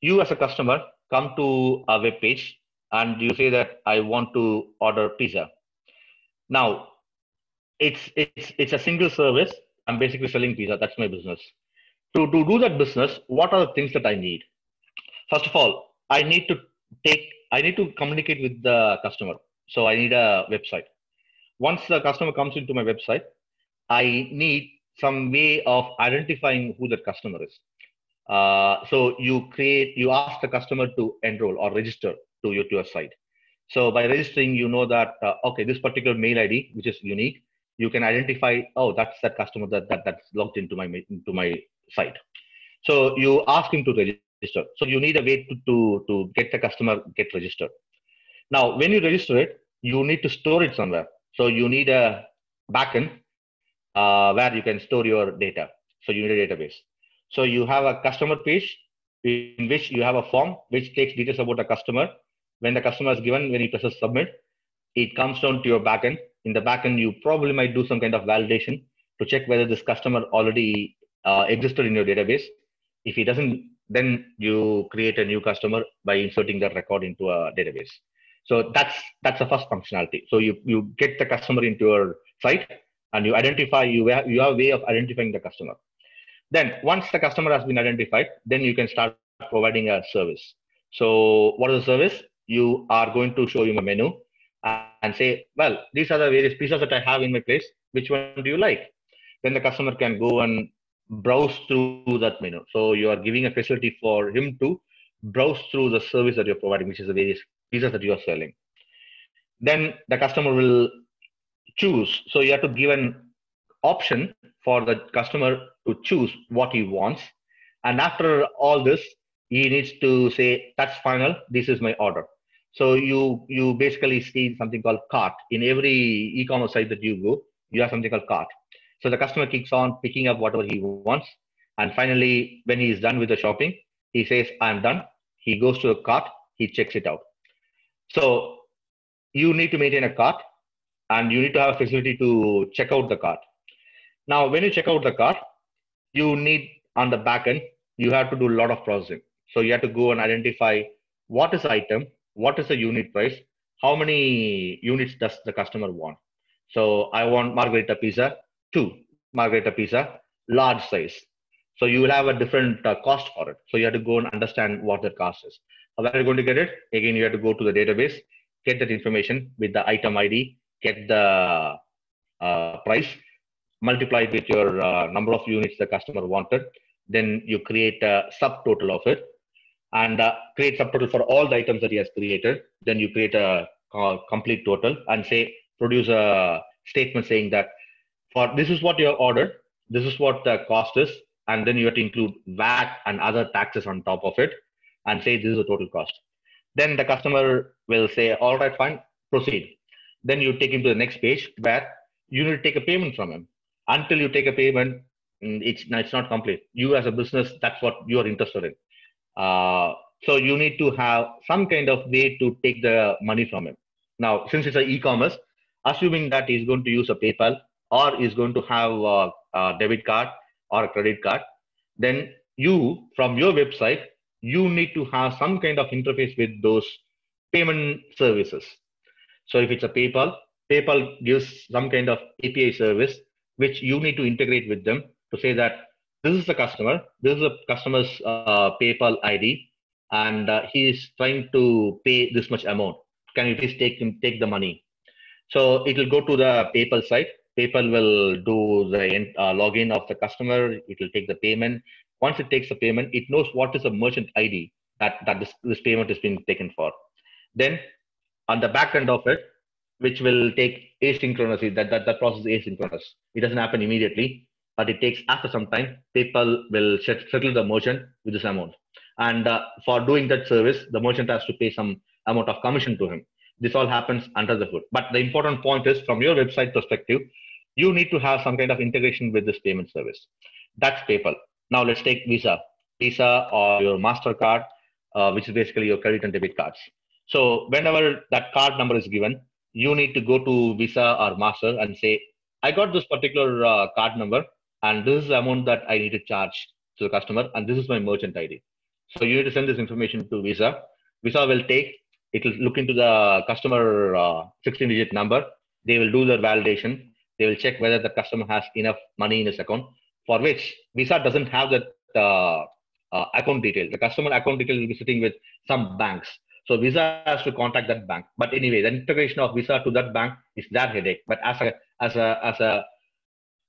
You as a customer come to a web page and you say that I want to order pizza. Now, it's it's it's a single service. I'm basically selling pizza. That's my business. To to do that business, what are the things that I need? First of all, I need to take I need to communicate with the customer. So I need a website. Once the customer comes into my website, I need some way of identifying who that customer is. Uh, so you create, you ask the customer to enroll or register to your, to your site. So by registering, you know that, uh, okay, this particular mail ID, which is unique, you can identify, oh, that's that customer that, that that's logged into my, into my site. So you ask him to register. So you need a way to, to, to get the customer get registered. Now, when you register it, you need to store it somewhere. So you need a backend uh, where you can store your data. So you need a database. So you have a customer page in which you have a form which takes details about the customer. When the customer is given, when he presses submit, it comes down to your backend. In the backend, you probably might do some kind of validation to check whether this customer already uh, existed in your database. If he doesn't, then you create a new customer by inserting that record into a database. So that's that's the first functionality. So you you get the customer into your site and you identify you have, you have a way of identifying the customer then once the customer has been identified then you can start providing a service so what is the service you are going to show him a menu and say well these are the various pieces that i have in my place which one do you like then the customer can go and browse through that menu so you are giving a facility for him to browse through the service that you're providing which is the various pieces that you are selling then the customer will choose. So you have to give an option for the customer to choose what he wants. And after all this, he needs to say, that's final, this is my order. So you you basically see something called cart. In every e-commerce site that you go, you have something called cart. So the customer keeps on picking up whatever he wants. And finally, when he is done with the shopping, he says, I'm done. He goes to a cart, he checks it out. So you need to maintain a cart and you need to have a facility to check out the cart. Now, when you check out the cart, you need on the back end, you have to do a lot of processing. So you have to go and identify what is item, what is the unit price, how many units does the customer want. So I want margarita pizza, two margarita pizza, large size. So you will have a different uh, cost for it. So you have to go and understand what the cost is. how are you going to get it? Again, you have to go to the database, get that information with the item ID, get the uh, price, multiply it with your uh, number of units the customer wanted. Then you create a subtotal of it and uh, create subtotal for all the items that he has created. Then you create a complete total and say, produce a statement saying that for this is what you have ordered, this is what the cost is, and then you have to include VAT and other taxes on top of it and say this is the total cost. Then the customer will say, all right, fine, proceed. Then you take him to the next page where you need to take a payment from him. Until you take a payment, mm, it's, it's not complete. You as a business, that's what you are interested in. Uh, so you need to have some kind of way to take the money from him. Now, since it's an e-commerce, assuming that he's going to use a PayPal or is going to have a, a debit card or a credit card, then you, from your website, you need to have some kind of interface with those payment services. So if it's a PayPal, PayPal gives some kind of API service which you need to integrate with them to say that this is the customer, this is the customer's uh, PayPal ID, and uh, he is trying to pay this much amount. Can you please take him take the money? So it will go to the PayPal site. PayPal will do the uh, login of the customer. It will take the payment. Once it takes the payment, it knows what is the merchant ID that, that this, this payment is being taken for. Then on the back end of it, which will take asynchronously, that, that, that process is asynchronous. It doesn't happen immediately, but it takes after some time, PayPal will settle the merchant with this amount. And uh, for doing that service, the merchant has to pay some amount of commission to him. This all happens under the hood. But the important point is from your website perspective, you need to have some kind of integration with this payment service. That's PayPal. Now let's take Visa, Visa or your MasterCard, uh, which is basically your credit and debit cards. So whenever that card number is given, you need to go to Visa or Master and say, I got this particular uh, card number and this is the amount that I need to charge to the customer and this is my merchant ID. So you need to send this information to Visa. Visa will take, it will look into the customer uh, 16 digit number. They will do their validation. They will check whether the customer has enough money in his account for which Visa doesn't have that uh, uh, account detail. The customer account detail will be sitting with some banks. So Visa has to contact that bank. But anyway, the integration of Visa to that bank is that headache. But as a as a as a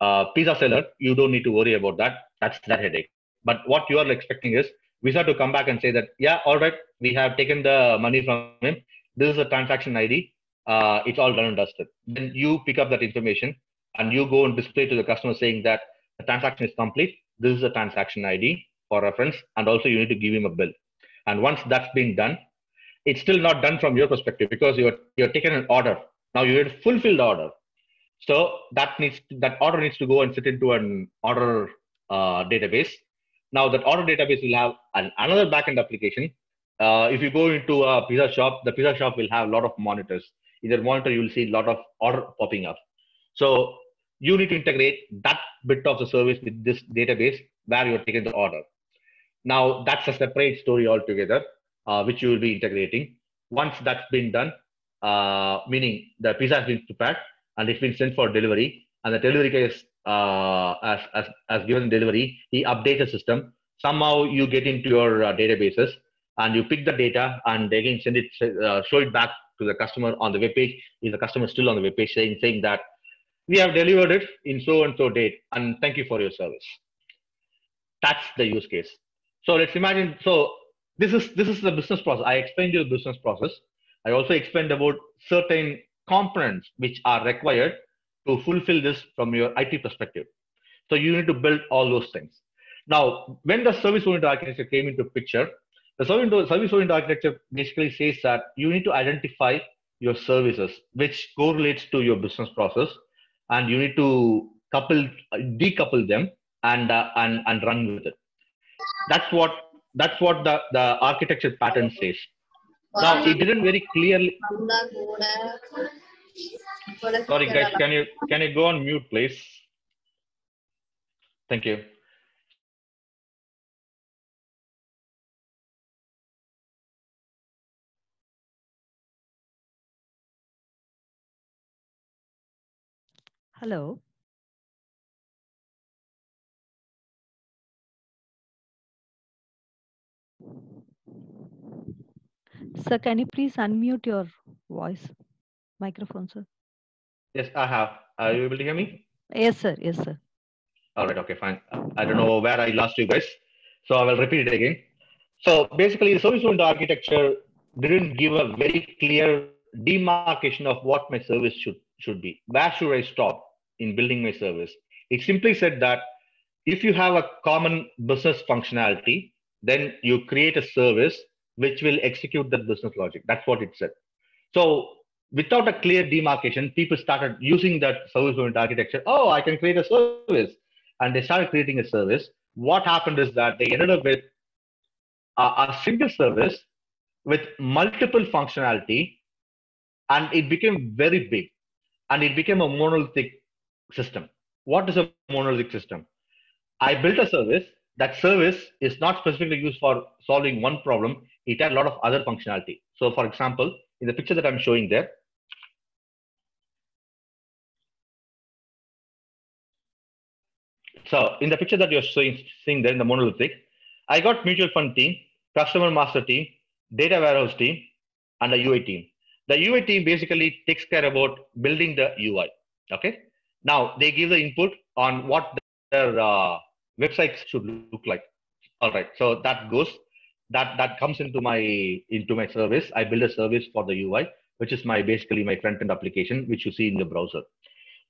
uh, pizza seller, you don't need to worry about that. That's that headache. But what you are expecting is Visa to come back and say that, yeah, all right, we have taken the money from him. This is a transaction ID. Uh, it's all done and dusted. Then you pick up that information and you go and display to the customer saying that the transaction is complete. This is a transaction ID for reference, and also you need to give him a bill. And once that's been done, it's still not done from your perspective because you're you're taken an order. Now you have fulfilled the order. So that needs that order needs to go and sit into an order uh, database. Now that order database will have an, another backend application. Uh, if you go into a pizza shop, the pizza shop will have a lot of monitors. In the monitor, you will see a lot of order popping up. So you need to integrate that bit of the service with this database where you're taking the order. Now that's a separate story altogether, uh, which you will be integrating. Once that's been done, uh, meaning the pizza has been prepared and it's been sent for delivery, and the delivery case uh, as, given delivery, he updates the system. Somehow you get into your uh, databases and you pick the data and again send it, uh, show it back to the customer on the web page. Is the customer still on the web page saying, saying that we have delivered it in so and so date and thank you for your service. That's the use case. So let's imagine so this is this is the business process. I explained you the business process. I also explained about certain components which are required to fulfill this from your it perspective so you need to build all those things now when the service oriented architecture came into picture the service oriented architecture basically says that you need to identify your services which correlates to your business process and you need to couple decouple them and uh, and and run with it. That's what that's what the the architecture pattern says. Now it didn't very clearly. Sorry guys, can you can you go on mute, please? Thank you. Hello. Sir, can you please unmute your voice microphone, sir? Yes, I have. Uh, Are you able to hear me? Yes, sir. Yes, sir. All right. Okay, fine. I don't know where I lost you guys, so I will repeat it again. So basically, the service-oriented architecture didn't give a very clear demarcation of what my service should should be. Where should I stop in building my service? It simply said that if you have a common business functionality, then you create a service which will execute that business logic. That's what it said. So without a clear demarcation, people started using that service-oriented architecture. Oh, I can create a service. And they started creating a service. What happened is that they ended up with a, a single service with multiple functionality, and it became very big. And it became a monolithic system. What is a monolithic system? I built a service. That service is not specifically used for solving one problem. It had a lot of other functionality. So, for example, in the picture that I'm showing there, So in the picture that you're seeing, seeing there in the monolithic, I got mutual fund team, customer master team, data warehouse team, and a UI team. The UI team basically takes care about building the UI. Okay. Now they give the input on what their uh, websites should look like. All right. So that goes, that that comes into my into my service. I build a service for the UI, which is my basically my front end application, which you see in the browser.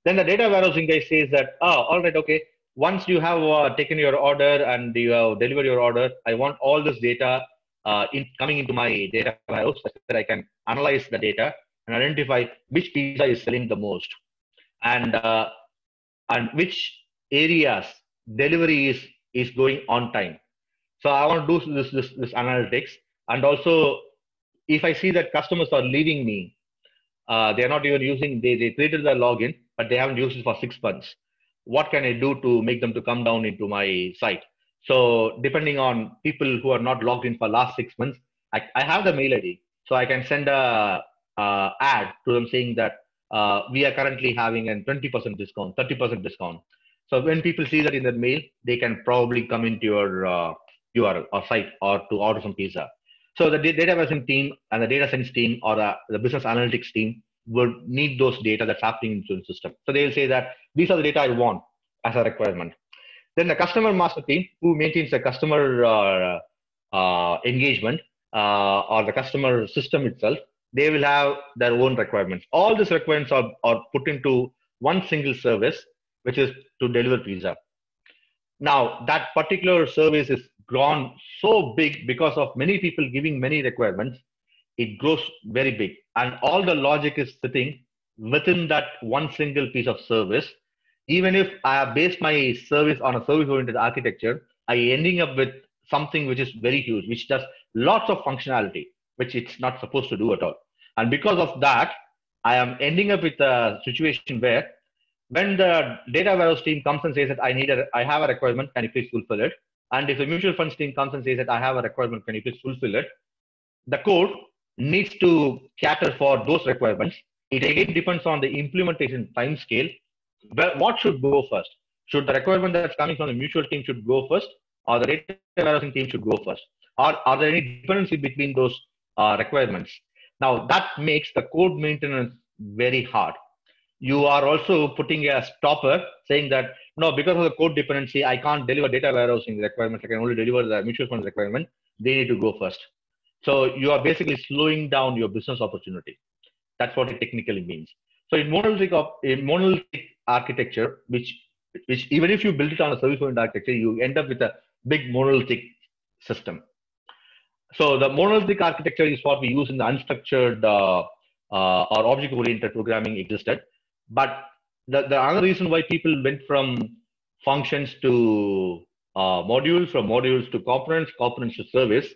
Then the data warehousing guy says that, oh, all right, okay, once you have uh, taken your order and you have delivered your order, I want all this data uh, in, coming into my data warehouse so that I can analyze the data and identify which pizza is selling the most. And uh, and which areas delivery is is going on time. So I want to do this this, this analytics. And also if I see that customers are leaving me, uh, they are not even using they, they created the login but they haven't used it for six months what can I do to make them to come down into my site? So depending on people who are not logged in for last six months, I, I have the mail ID. So I can send a, a ad to them saying that uh, we are currently having a 20% discount, 30% discount. So when people see that in their mail, they can probably come into your uh, URL or site or to order some pizza. So the data warehousing team and the data science team or the, the business analytics team would need those data that's happening in the system. So they'll say that these are the data I want as a requirement. Then the customer master team who maintains the customer uh, uh, engagement uh, or the customer system itself, they will have their own requirements. All these requirements are, are put into one single service, which is to deliver pizza. Now that particular service is grown so big because of many people giving many requirements, it grows very big. And all the logic is sitting within that one single piece of service. Even if I have based my service on a service-oriented architecture, I ending up with something which is very huge, which does lots of functionality, which it's not supposed to do at all. And because of that, I am ending up with a situation where when the data warehouse team comes and says that I need a, I have a requirement, can you please fulfill it? And if the mutual funds team comes and says that I have a requirement, can you please fulfill it? The code needs to cater for those requirements. It again depends on the implementation time scale. What should go first? Should the requirement that's coming from the mutual team should go first, or the data warehousing team should go first? Or are there any dependency between those uh, requirements? Now that makes the code maintenance very hard. You are also putting a stopper saying that no, because of the code dependency, I can't deliver data warehousing requirements. I can only deliver the mutual funds requirement. They need to go first. So you are basically slowing down your business opportunity. That's what it technically means. So in monolithic, in monolithic architecture, which which even if you build it on a service-oriented architecture, you end up with a big monolithic system. So the monolithic architecture is what we use in the unstructured uh, uh, or object-oriented programming existed. But the, the other reason why people went from functions to uh, modules, from modules to components, components to service,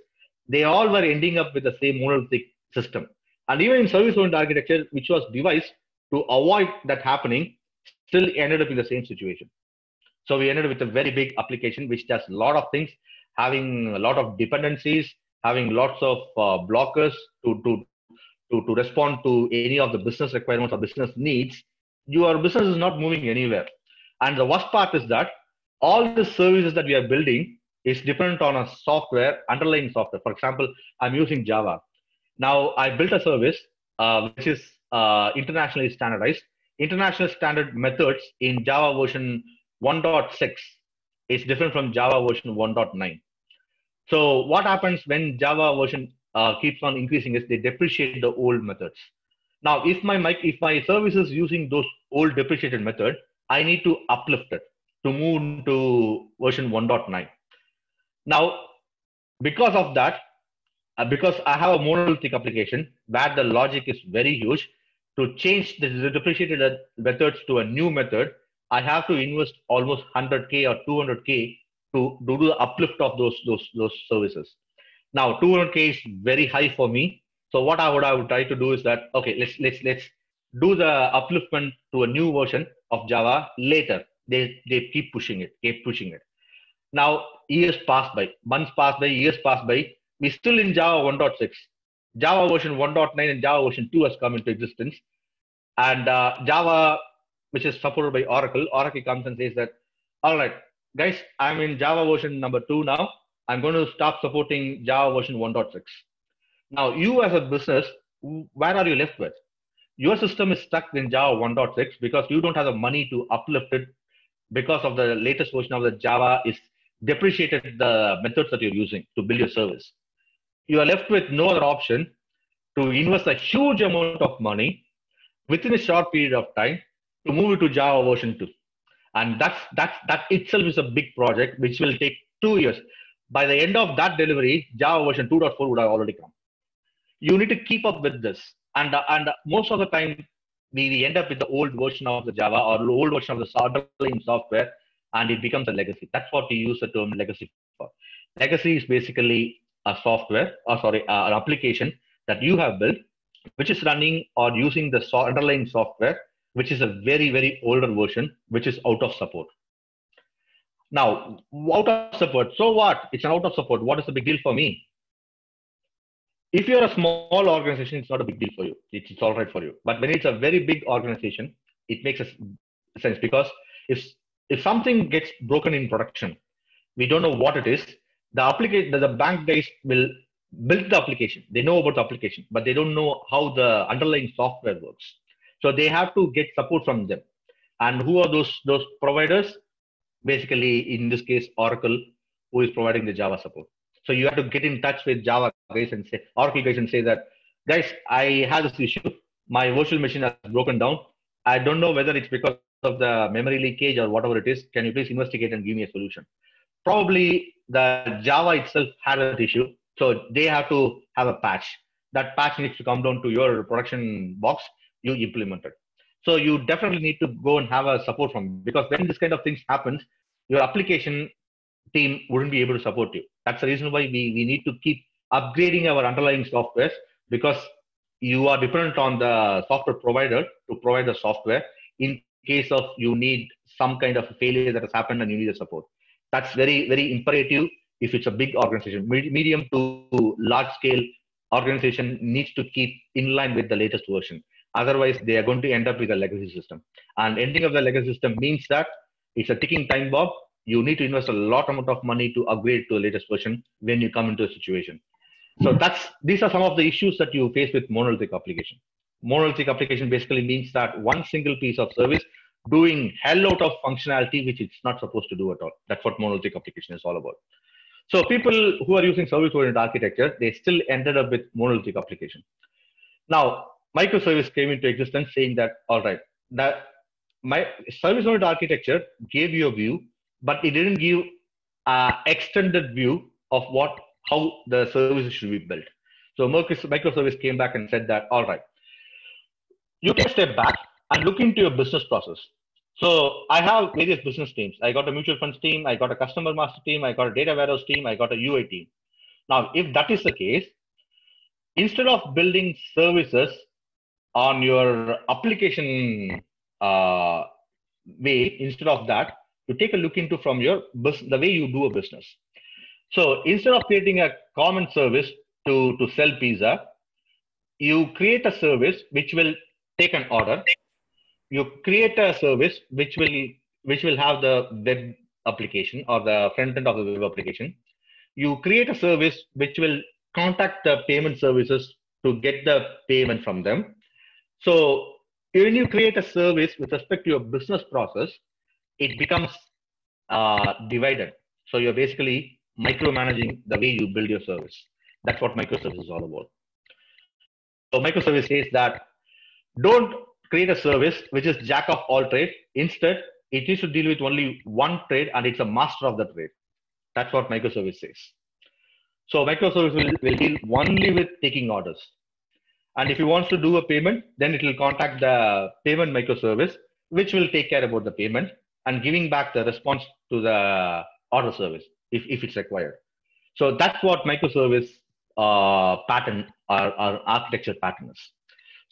they all were ending up with the same monolithic system. And even in service-oriented architecture, which was devised to avoid that happening, still ended up in the same situation. So we ended up with a very big application which does a lot of things, having a lot of dependencies, having lots of uh, blockers to, to, to, to respond to any of the business requirements or business needs. Your business is not moving anywhere. And the worst part is that all the services that we are building is dependent on a software, underlying software. For example, I'm using Java. Now I built a service uh, which is uh, internationally standardized. International standard methods in Java version 1.6 is different from Java version 1.9. So what happens when Java version uh, keeps on increasing is they depreciate the old methods. Now, if my mic, if my service is using those old depreciated method, I need to uplift it to move to version 1.9. Now, because of that, uh, because I have a monolithic application where the logic is very huge, to change the depreciated methods to a new method, I have to invest almost 100k or 200k to, to do the uplift of those those those services. Now 200k is very high for me. So what I would I would try to do is that okay, let's let's let's do the upliftment to a new version of Java later. They they keep pushing it, keep pushing it. Now years pass by, months pass by, years pass by. We're still in Java 1.6. Java version 1.9 and Java version 2 has come into existence. And uh, Java, which is supported by Oracle, Oracle comes and says that, all right, guys, I'm in Java version number 2 now. I'm going to stop supporting Java version 1.6. Now, you as a business, where are you left with? Your system is stuck in Java 1.6 because you don't have the money to uplift it because of the latest version of the Java is depreciated the methods that you're using to build your service. You are left with no other option to invest a huge amount of money within a short period of time to move it to Java version 2. And that's, that's, that itself is a big project which will take two years. By the end of that delivery, Java version 2.4 would have already come. You need to keep up with this. And, and most of the time, we, we end up with the old version of the Java or old version of the underlying software and it becomes a legacy. That's what we use the term legacy for. Legacy is basically a software, or sorry, uh, an application that you have built, which is running or using the so underlying software, which is a very, very older version, which is out of support. Now, out of support, so what? It's an out of support. What is the big deal for me? If you're a small organization, it's not a big deal for you. It's, it's all right for you. But when it's a very big organization, it makes a sense because if if something gets broken in production, we don't know what it is. The application, the bank guys will build the application. They know about the application, but they don't know how the underlying software works. So they have to get support from them. And who are those those providers? Basically, in this case, Oracle, who is providing the Java support. So you have to get in touch with Java guys and say Oracle guys and say that, guys, I have this issue. My virtual machine has broken down. I don't know whether it's because of the memory leakage or whatever it is, can you please investigate and give me a solution? Probably the Java itself had an issue, so they have to have a patch. That patch needs to come down to your production box, you implement it. So you definitely need to go and have a support from because when this kind of things happens, your application team wouldn't be able to support you. That's the reason why we, we need to keep upgrading our underlying softwares because you are dependent on the software provider to provide the software in case of you need some kind of failure that has happened and you need a support. That's very, very imperative if it's a big organization. Medium to large scale organization needs to keep in line with the latest version. Otherwise, they are going to end up with a legacy system. And ending of the legacy system means that it's a ticking time bomb. You need to invest a lot amount of money to upgrade to the latest version when you come into a situation. So that's these are some of the issues that you face with monolithic application monolithic application basically means that one single piece of service doing hell out of functionality which it's not supposed to do at all. That's what monolithic application is all about. So people who are using service-oriented architecture, they still ended up with monolithic application. Now, microservice came into existence saying that, all right, that my service-oriented architecture gave you a view, but it didn't give an extended view of what how the services should be built. So microservice came back and said that, all right, you can step back and look into your business process. So I have various business teams. I got a mutual funds team, I got a customer master team, I got a data warehouse team, I got a UI team. Now, if that is the case, instead of building services on your application uh, way, instead of that, you take a look into from your bus- the way you do a business. So instead of creating a common service to, to sell pizza, you create a service which will take an order. You create a service which will which will have the web application or the front end of the web application. You create a service which will contact the payment services to get the payment from them. So when you create a service with respect to your business process, it becomes uh, divided. So you're basically micromanaging the way you build your service. That's what microservice is all about. So microservice says that don't create a service which is jack of all trade. Instead, it needs to deal with only one trade and it's a master of the trade. That's what microservice says. So microservice will, will deal only with taking orders. And if he wants to do a payment, then it will contact the payment microservice, which will take care about the payment and giving back the response to the order service if, if it's required. So that's what microservice uh, pattern or, or architecture pattern is.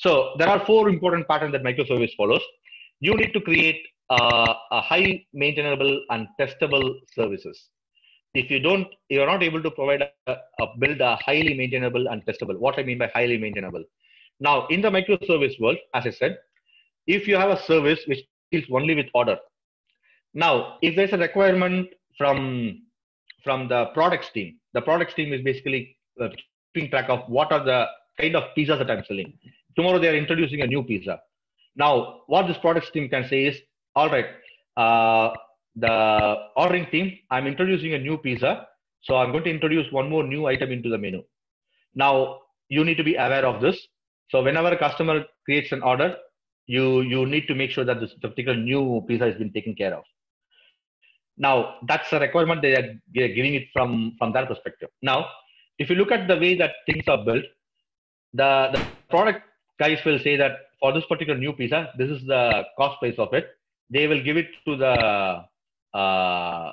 So there are four important patterns that microservice follows. You need to create uh, a high maintainable and testable services. If you don't, you're not able to provide a, a build a highly maintainable and testable. What I mean by highly maintainable. Now, in the microservice world, as I said, if you have a service which deals only with order, now if there's a requirement from from the products team, the products team is basically uh, keeping track of what are the kind of pizzas that I'm selling. Tomorrow they are introducing a new pizza. Now, what this products team can say is, all right, uh, the ordering team, I'm introducing a new pizza. So I'm going to introduce one more new item into the menu. Now, you need to be aware of this. So whenever a customer creates an order, you, you need to make sure that this particular new pizza has been taken care of. Now, that's a requirement they are giving it from, from that perspective. Now, if you look at the way that things are built, the, the product guys will say that for this particular new pizza, this is the cost price of it. They will give it to the uh,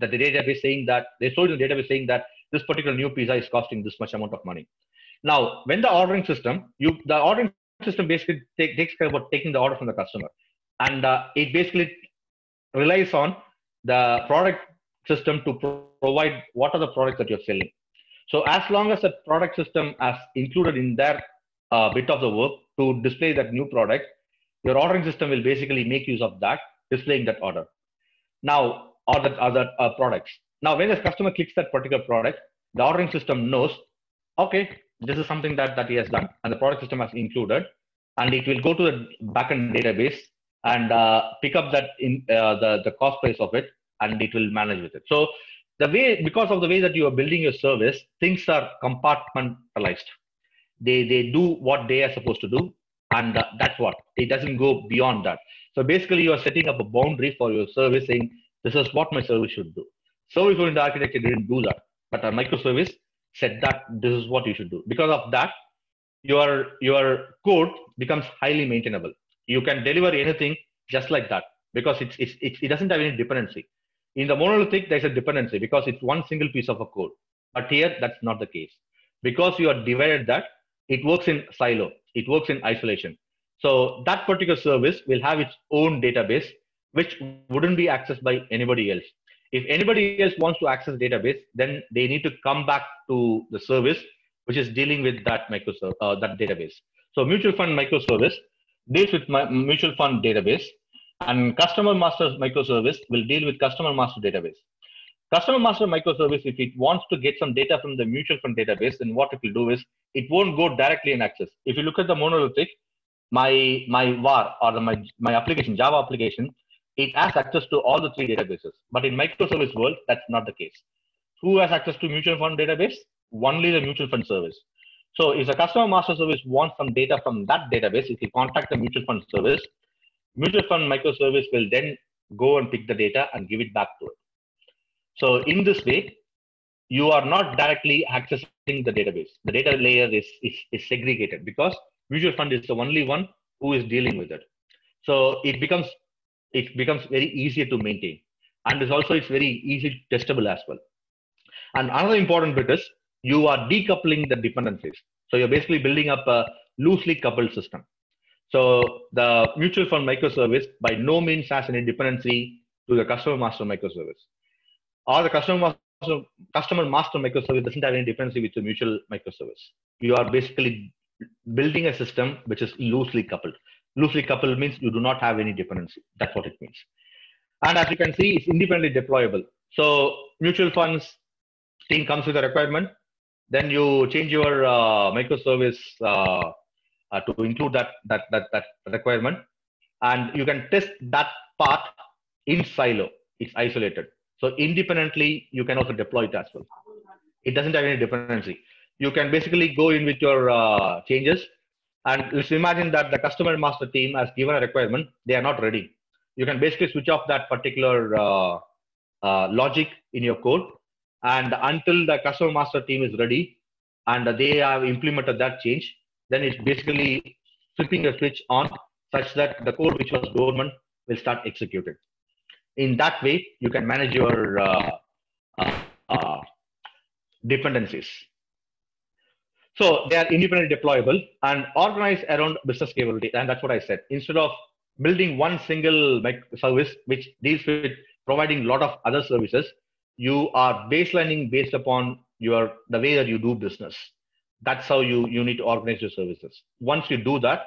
the, the database saying that they showed the database saying that this particular new pizza is costing this much amount of money. Now, when the ordering system, you the ordering system basically take, takes care about taking the order from the customer, and uh, it basically relies on the product system to pro- provide what are the products that you're selling. So as long as the product system has included in their uh, bit of the work to display that new product, your ordering system will basically make use of that, displaying that order. Now, or that other uh, products. Now, when the customer clicks that particular product, the ordering system knows, okay, this is something that, that he has done, and the product system has included, and it will go to the backend database and uh, pick up that in uh, the the cost price of it, and it will manage with it. So the way because of the way that you are building your service, things are compartmentalized. They they do what they are supposed to do, and uh, that's what it doesn't go beyond that. So basically, you are setting up a boundary for your service, saying this is what my service should do. Service oriented architecture didn't do that, but a microservice said that this is what you should do. Because of that, your your code becomes highly maintainable. You can deliver anything just like that because it's, it's, it's it doesn't have any dependency. In the monolithic, there's a dependency because it's one single piece of a code. But here, that's not the case. Because you are divided that, it works in silo. It works in isolation. So that particular service will have its own database, which wouldn't be accessed by anybody else. If anybody else wants to access database, then they need to come back to the service, which is dealing with that microservice, uh, that database. So mutual fund microservice deals with my mutual fund database and customer master microservice will deal with customer master database. Customer master microservice, if it wants to get some data from the mutual fund database, then what it will do is it won't go directly in access. If you look at the monolithic, my my var or the, my my application Java application, it has access to all the three databases. But in microservice world, that's not the case. Who has access to mutual fund database? Only the mutual fund service. So if the customer master service wants some data from that database, if you contact the mutual fund service, mutual fund microservice will then go and pick the data and give it back to it. So in this way, you are not directly accessing the database. The data layer is, is, is segregated because mutual fund is the only one who is dealing with it. So it becomes it becomes very easier to maintain. And it's also it's very easy testable as well. And another important bit is you are decoupling the dependencies. So you're basically building up a loosely coupled system. So the mutual fund microservice by no means has any dependency to the customer master microservice. Or the customer master, customer master microservice doesn't have any dependency with the mutual microservice. You are basically building a system which is loosely coupled. Loosely coupled means you do not have any dependency. That's what it means. And as you can see, it's independently deployable. So mutual funds team comes with a requirement, then you change your uh, microservice uh, uh, to include that, that, that, that requirement. And you can test that part in silo. It's isolated. So independently, you can also deploy it as well. It doesn't have any dependency. You can basically go in with your uh, changes. And let's imagine that the customer master team has given a requirement. They are not ready. You can basically switch off that particular uh, uh, logic in your code. And until the customer master team is ready and they have implemented that change, then it's basically flipping a switch on such that the code which was dormant will start executing. In that way, you can manage your uh, uh, uh, dependencies. So they are independently deployable and organized around business capability. And that's what I said. Instead of building one single service which deals with providing a lot of other services, you are baselining based upon your the way that you do business. That's how you, you need to organize your services. Once you do that,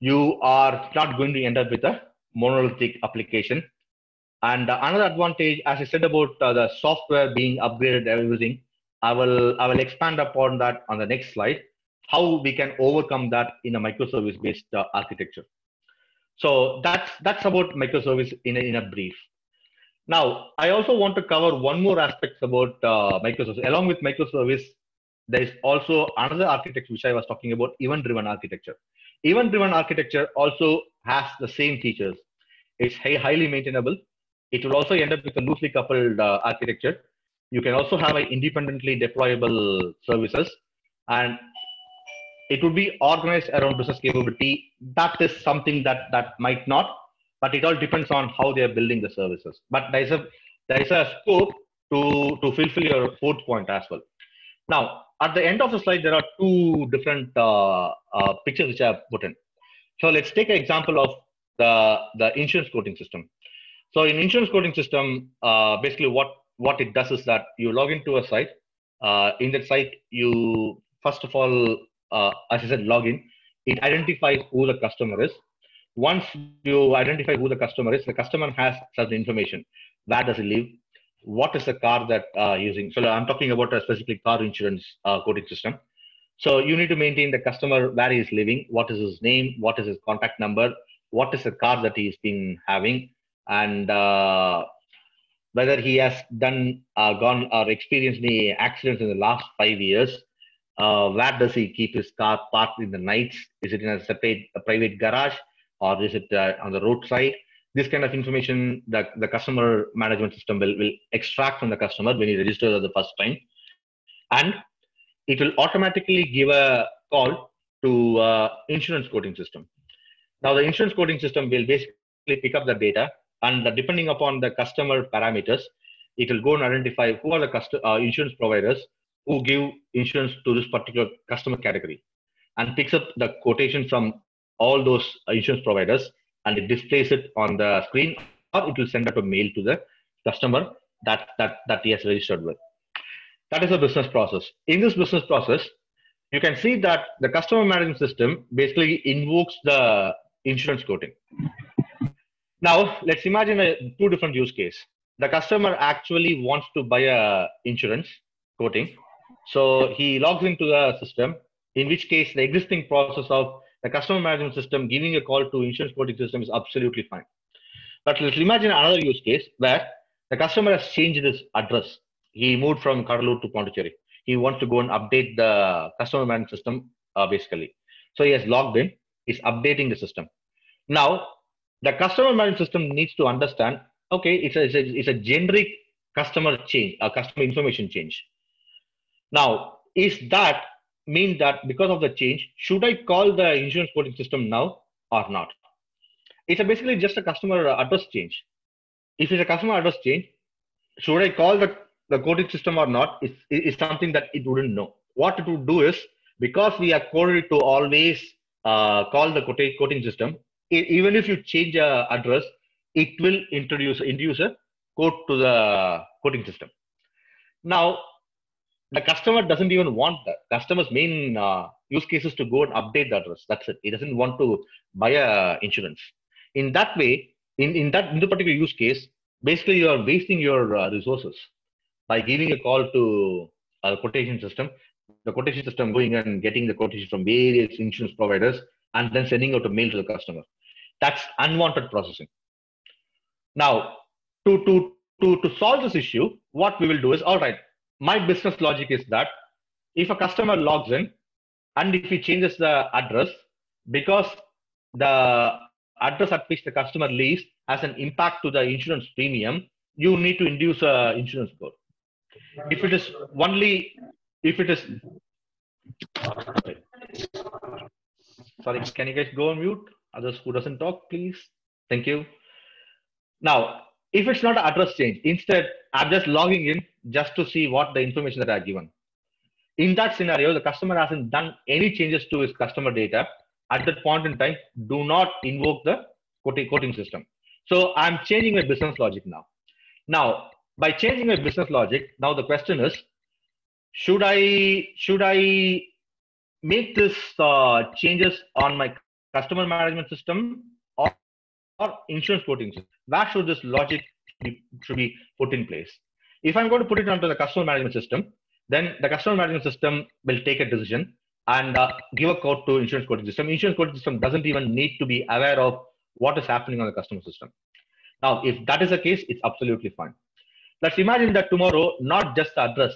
you are not going to end up with a monolithic application. And another advantage, as I said about uh, the software being upgraded, everything, I will I will expand upon that on the next slide. How we can overcome that in a microservice-based uh, architecture. So that's that's about microservice in a, in a brief. Now, I also want to cover one more aspect about uh, microservice. Along with microservice, there is also another architecture which I was talking about, event-driven architecture. Event-driven architecture also has the same features. It's highly maintainable. It will also end up with a loosely coupled uh, architecture. You can also have an independently deployable services, and it would be organized around business capability. That is something that that might not, but it all depends on how they are building the services. But there is a there is a scope to to fulfill your fourth point as well. Now, at the end of the slide, there are two different uh, uh, pictures which I have put in. So let's take an example of the, the insurance quoting system. So in insurance quoting system, uh, basically what, what it does is that you log into a site. Uh, in that site, you first of all, uh, as I said, log in. It identifies who the customer is. Once you identify who the customer is, the customer has certain information. Where does he live? what is the car that uh, using. So I'm talking about a specifically car insurance uh, quoting system. So you need to maintain the customer where he is living, what is his name, what is his contact number, what is the car that he's been having, and uh, whether he has done uh, gone or experienced any accidents in the last five years. Uh, where does he keep his car parked in the nights? Is it in a separate a private garage or is it uh, on the roadside? this kind of information that the customer management system will, will extract from the customer when he registers for the first time. And it will automatically give a call to uh, insurance quoting system. Now the insurance quoting system will basically pick up the data and depending upon the customer parameters, it will go and identify who are the uh, insurance providers who give insurance to this particular customer category and picks up the quotation from all those insurance providers and it displays it on the screen or it will send out a mail to the customer that, that, that he has registered with. That is a business process. In this business process, you can see that the customer management system basically invokes the insurance quoting. Now, let's imagine a two different use case. The customer actually wants to buy a insurance quoting. So he logs into the system, in which case the existing process of the customer management system giving a call to insurance quoting system is absolutely fine. But let's imagine another use case where the customer has changed his address. He moved from Cuddalore to Pondicherry. He wants to go and update the customer management system uh, basically. So he has logged in, he's updating the system. Now, the customer management system needs to understand, okay, it's a, it's a, it's a generic customer change, a customer information change. Now, is that mean that because of the change, should I call the insurance quoting system now or not? It's a basically just a customer address change. If it's a customer address change, should I call the, the quoting system or not? It's, it's something that it wouldn't know. What it would do is because we are coded to always uh, call the quoting system, even if you change a address, it will introduce introduce a code to the quoting system. Now, the customer doesn't even want that. Customer's main uh, use case is to go and update the address. That's it. He doesn't want to buy a insurance. In that way, in, in that in the particular use case, basically you are wasting your uh, resources by giving a call to a quotation system. The quotation system going and getting the quotation from various insurance providers and then sending out a mail to the customer. That's unwanted processing. Now, to, to, to, to solve this issue, what we will do is, all right, my business logic is that if a customer logs in and if he changes the address, because the address at which the customer leaves has an impact to the insurance premium, you need to induce a insurance code. If it is only, if it is, sorry, can you guys go on mute? Others who doesn't talk, please. Thank you. Now, if it's not address change, instead, I'm just logging in just to see what the information that I've given. In that scenario, the customer hasn't done any changes to his customer data. At that point in time, do not invoke the quoting, quoting system. So I'm changing my business logic now. Now, by changing my business logic, now the question is, should I should I make this uh, changes on my customer management system or, or insurance quoting system? Where should this logic be, should be put in place? If I'm going to put it onto the customer management system, then the customer management system will take a decision and uh, give a quote to insurance quoting system. Insurance quoting system doesn't even need to be aware of what is happening on the customer system. Now, if that is the case, it's absolutely fine. Let's imagine that tomorrow, not just the address.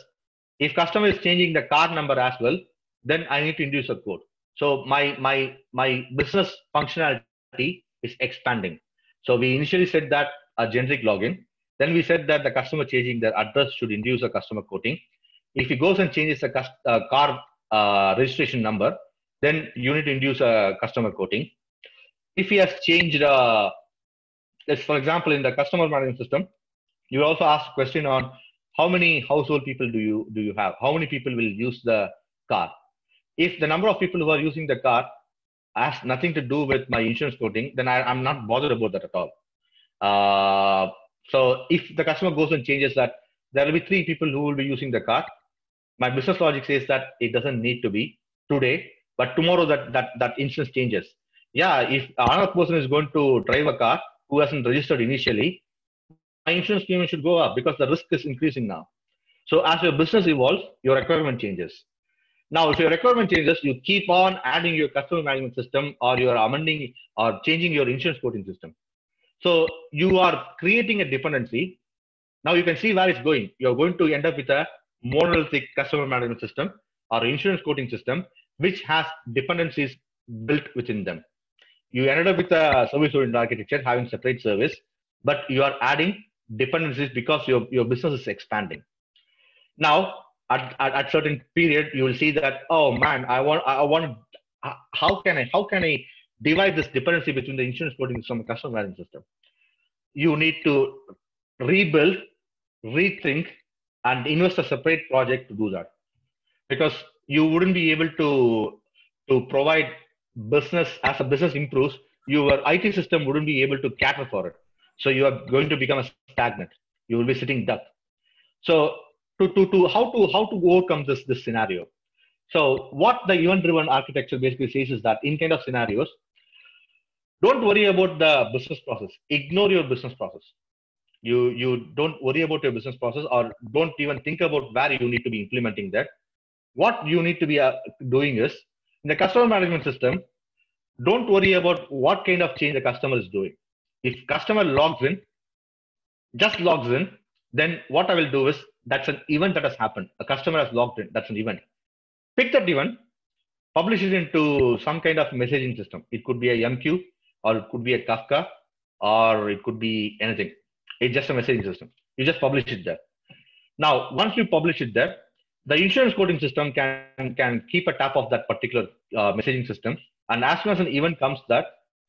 If customer is changing the card number as well, then I need to induce a code. So my my my business functionality is expanding. So we initially said that a generic login. Then we said that the customer changing their address should induce a customer quoting. If he goes and changes a uh, car uh, registration number, then you need to induce a customer quoting. If he has changed, uh, let's for example, in the customer management system, you also ask question on how many household people do you do you have? How many people will use the car? If the number of people who are using the car has nothing to do with my insurance quoting, then I, am not bothered about that at all. Uh, so if the customer goes and changes that, there will be three people who will be using the car. My business logic says that it doesn't need to be today, but tomorrow that that that instance changes. Yeah, if another person is going to drive a car who hasn't registered initially, my insurance premium should go up because the risk is increasing now. So as your business evolves, your requirement changes. Now, if your requirement changes, you keep on adding your customer management system or you're amending or changing your insurance quoting system. So you are creating a dependency. Now you can see where it's going. You're going to end up with a monolithic customer management system or insurance quoting system, which has dependencies built within them. You ended up with a service-oriented architecture having separate service, but you are adding dependencies because your, your business is expanding. Now, at, at, at certain period, you will see that, oh man, I want, I want, how can I, how can I divide this dependency between the insurance quoting system and customer management system. You need to rebuild, rethink, and invest a separate project to do that. Because you wouldn't be able to, to provide business as a business improves, your IT system wouldn't be able to cater for it. So you are going to become a stagnant. You will be sitting duck. So to, to, to how to how to overcome this this scenario. So what the event-driven architecture basically says is that in kind of scenarios, don't worry about the business process. Ignore your business process. You you don't worry about your business process or don't even think about where you need to be implementing that. What you need to be uh, doing is in the customer management system don't worry about what kind of change the customer is doing. If customer logs in just logs in then what i will do is that's an event that has happened a customer has logged in that's an event pick that event publish it into some kind of messaging system it could be a mq or it could be a Kafka, or it could be anything. It's just a messaging system. You just publish it there. Now, once you publish it there, the insurance quoting system can can keep a tap of that particular uh, messaging system, and as soon as an event comes, that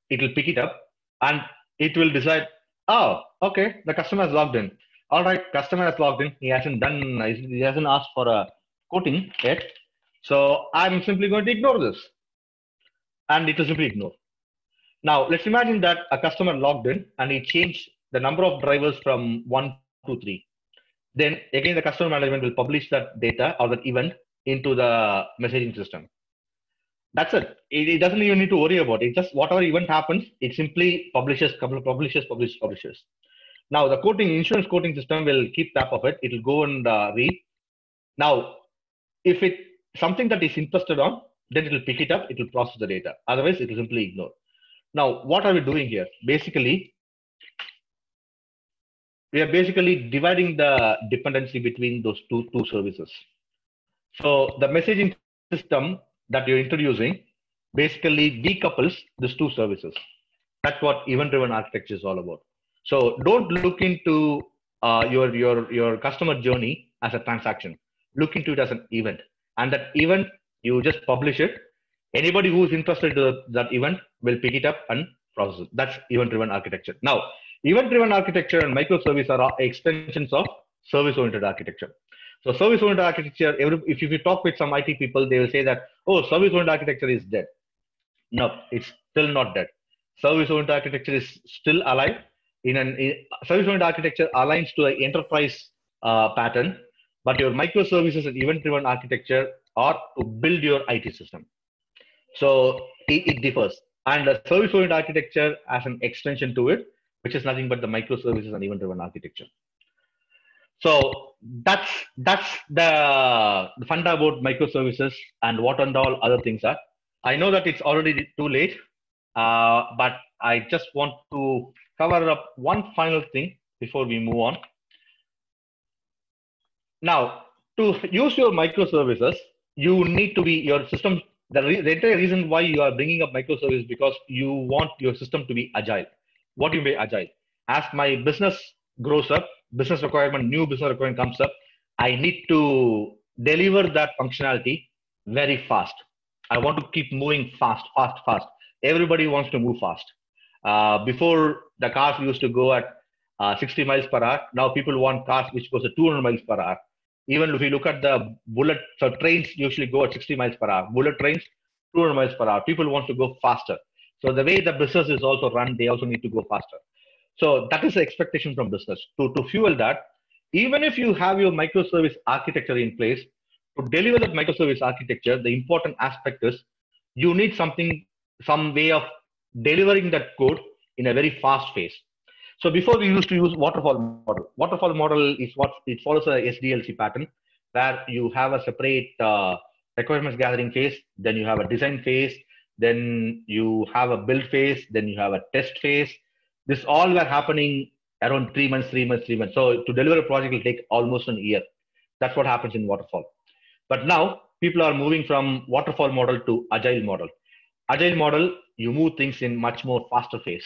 it will pick it up and it will decide, oh, okay, the customer has logged in. All right, customer has logged in. He hasn't done, he hasn't asked for a quoting yet. So I'm simply going to ignore this. And it will simply ignore. Now, let's imagine that a customer logged in and he changed the number of drivers from one to three. Then again, the customer management will publish that data or that event into the messaging system. That's it. it. it. doesn't even need to worry about it. Just whatever event happens, it simply publishes, publishes, publishes, publishes. Now the quoting insurance quoting system will keep tab of it. It will go and uh, read. Now, if it something that is interested on, then it will pick it up. It will process the data. Otherwise, it will simply ignore. Now, what are we doing here? Basically, we are basically dividing the dependency between those two two services. So the messaging system that you're introducing basically decouples these two services. That's what event-driven architecture is all about. So don't look into uh, your your your customer journey as a transaction. Look into it as an event, and that event you just publish it. Anybody who is interested in that event will pick it up and process it. That's event-driven architecture. Now, event-driven architecture and microservice are extensions of service-oriented architecture. So service-oriented architecture, every, if, if you talk with some IT people, they will say that, oh, service-oriented architecture is dead. No, it's still not dead. Service-oriented architecture is still alive. In an in, service-oriented architecture aligns to an enterprise uh, pattern, but your microservices and event-driven architecture are to build your IT system. So it, it differs. And the service-oriented architecture as an extension to it, which is nothing but the microservices and event-driven architecture. So that's that's the, the funda about microservices and what and all other things are. I know that it's already too late, uh, but I just want to cover up one final thing before we move on. Now, to use your microservices, you need to be your system. The, re, the entire reason why you are bringing up microservices because you want your system to be agile. What do you mean agile? As my business grows up, business requirement, new business requirement comes up, I need to deliver that functionality very fast. I want to keep moving fast, fast, fast. Everybody wants to move fast. Uh, before the cars used to go at uh, 60 miles per hour. Now people want cars which goes at 200 miles per hour. Even if you look at the bullet, so trains usually go at 60 miles per hour. Bullet trains, 200 miles per hour. People want to go faster. So the way the business is also run, they also need to go faster. So that is the expectation from business. To, to fuel that, even if you have your microservice architecture in place, to deliver that microservice architecture, the important aspect is you need something, some way of delivering that code in a very fast phase. So before we used to use waterfall model. Waterfall model is what it follows a SDLC pattern where you have a separate uh, requirements gathering phase, then you have a design phase, then you have a build phase, then you have a test phase, this all were happening around three months, three months, three months. So to deliver a project will take almost an year. That's what happens in waterfall. But now people are moving from waterfall model to agile model. Agile model, you move things in much more faster phase.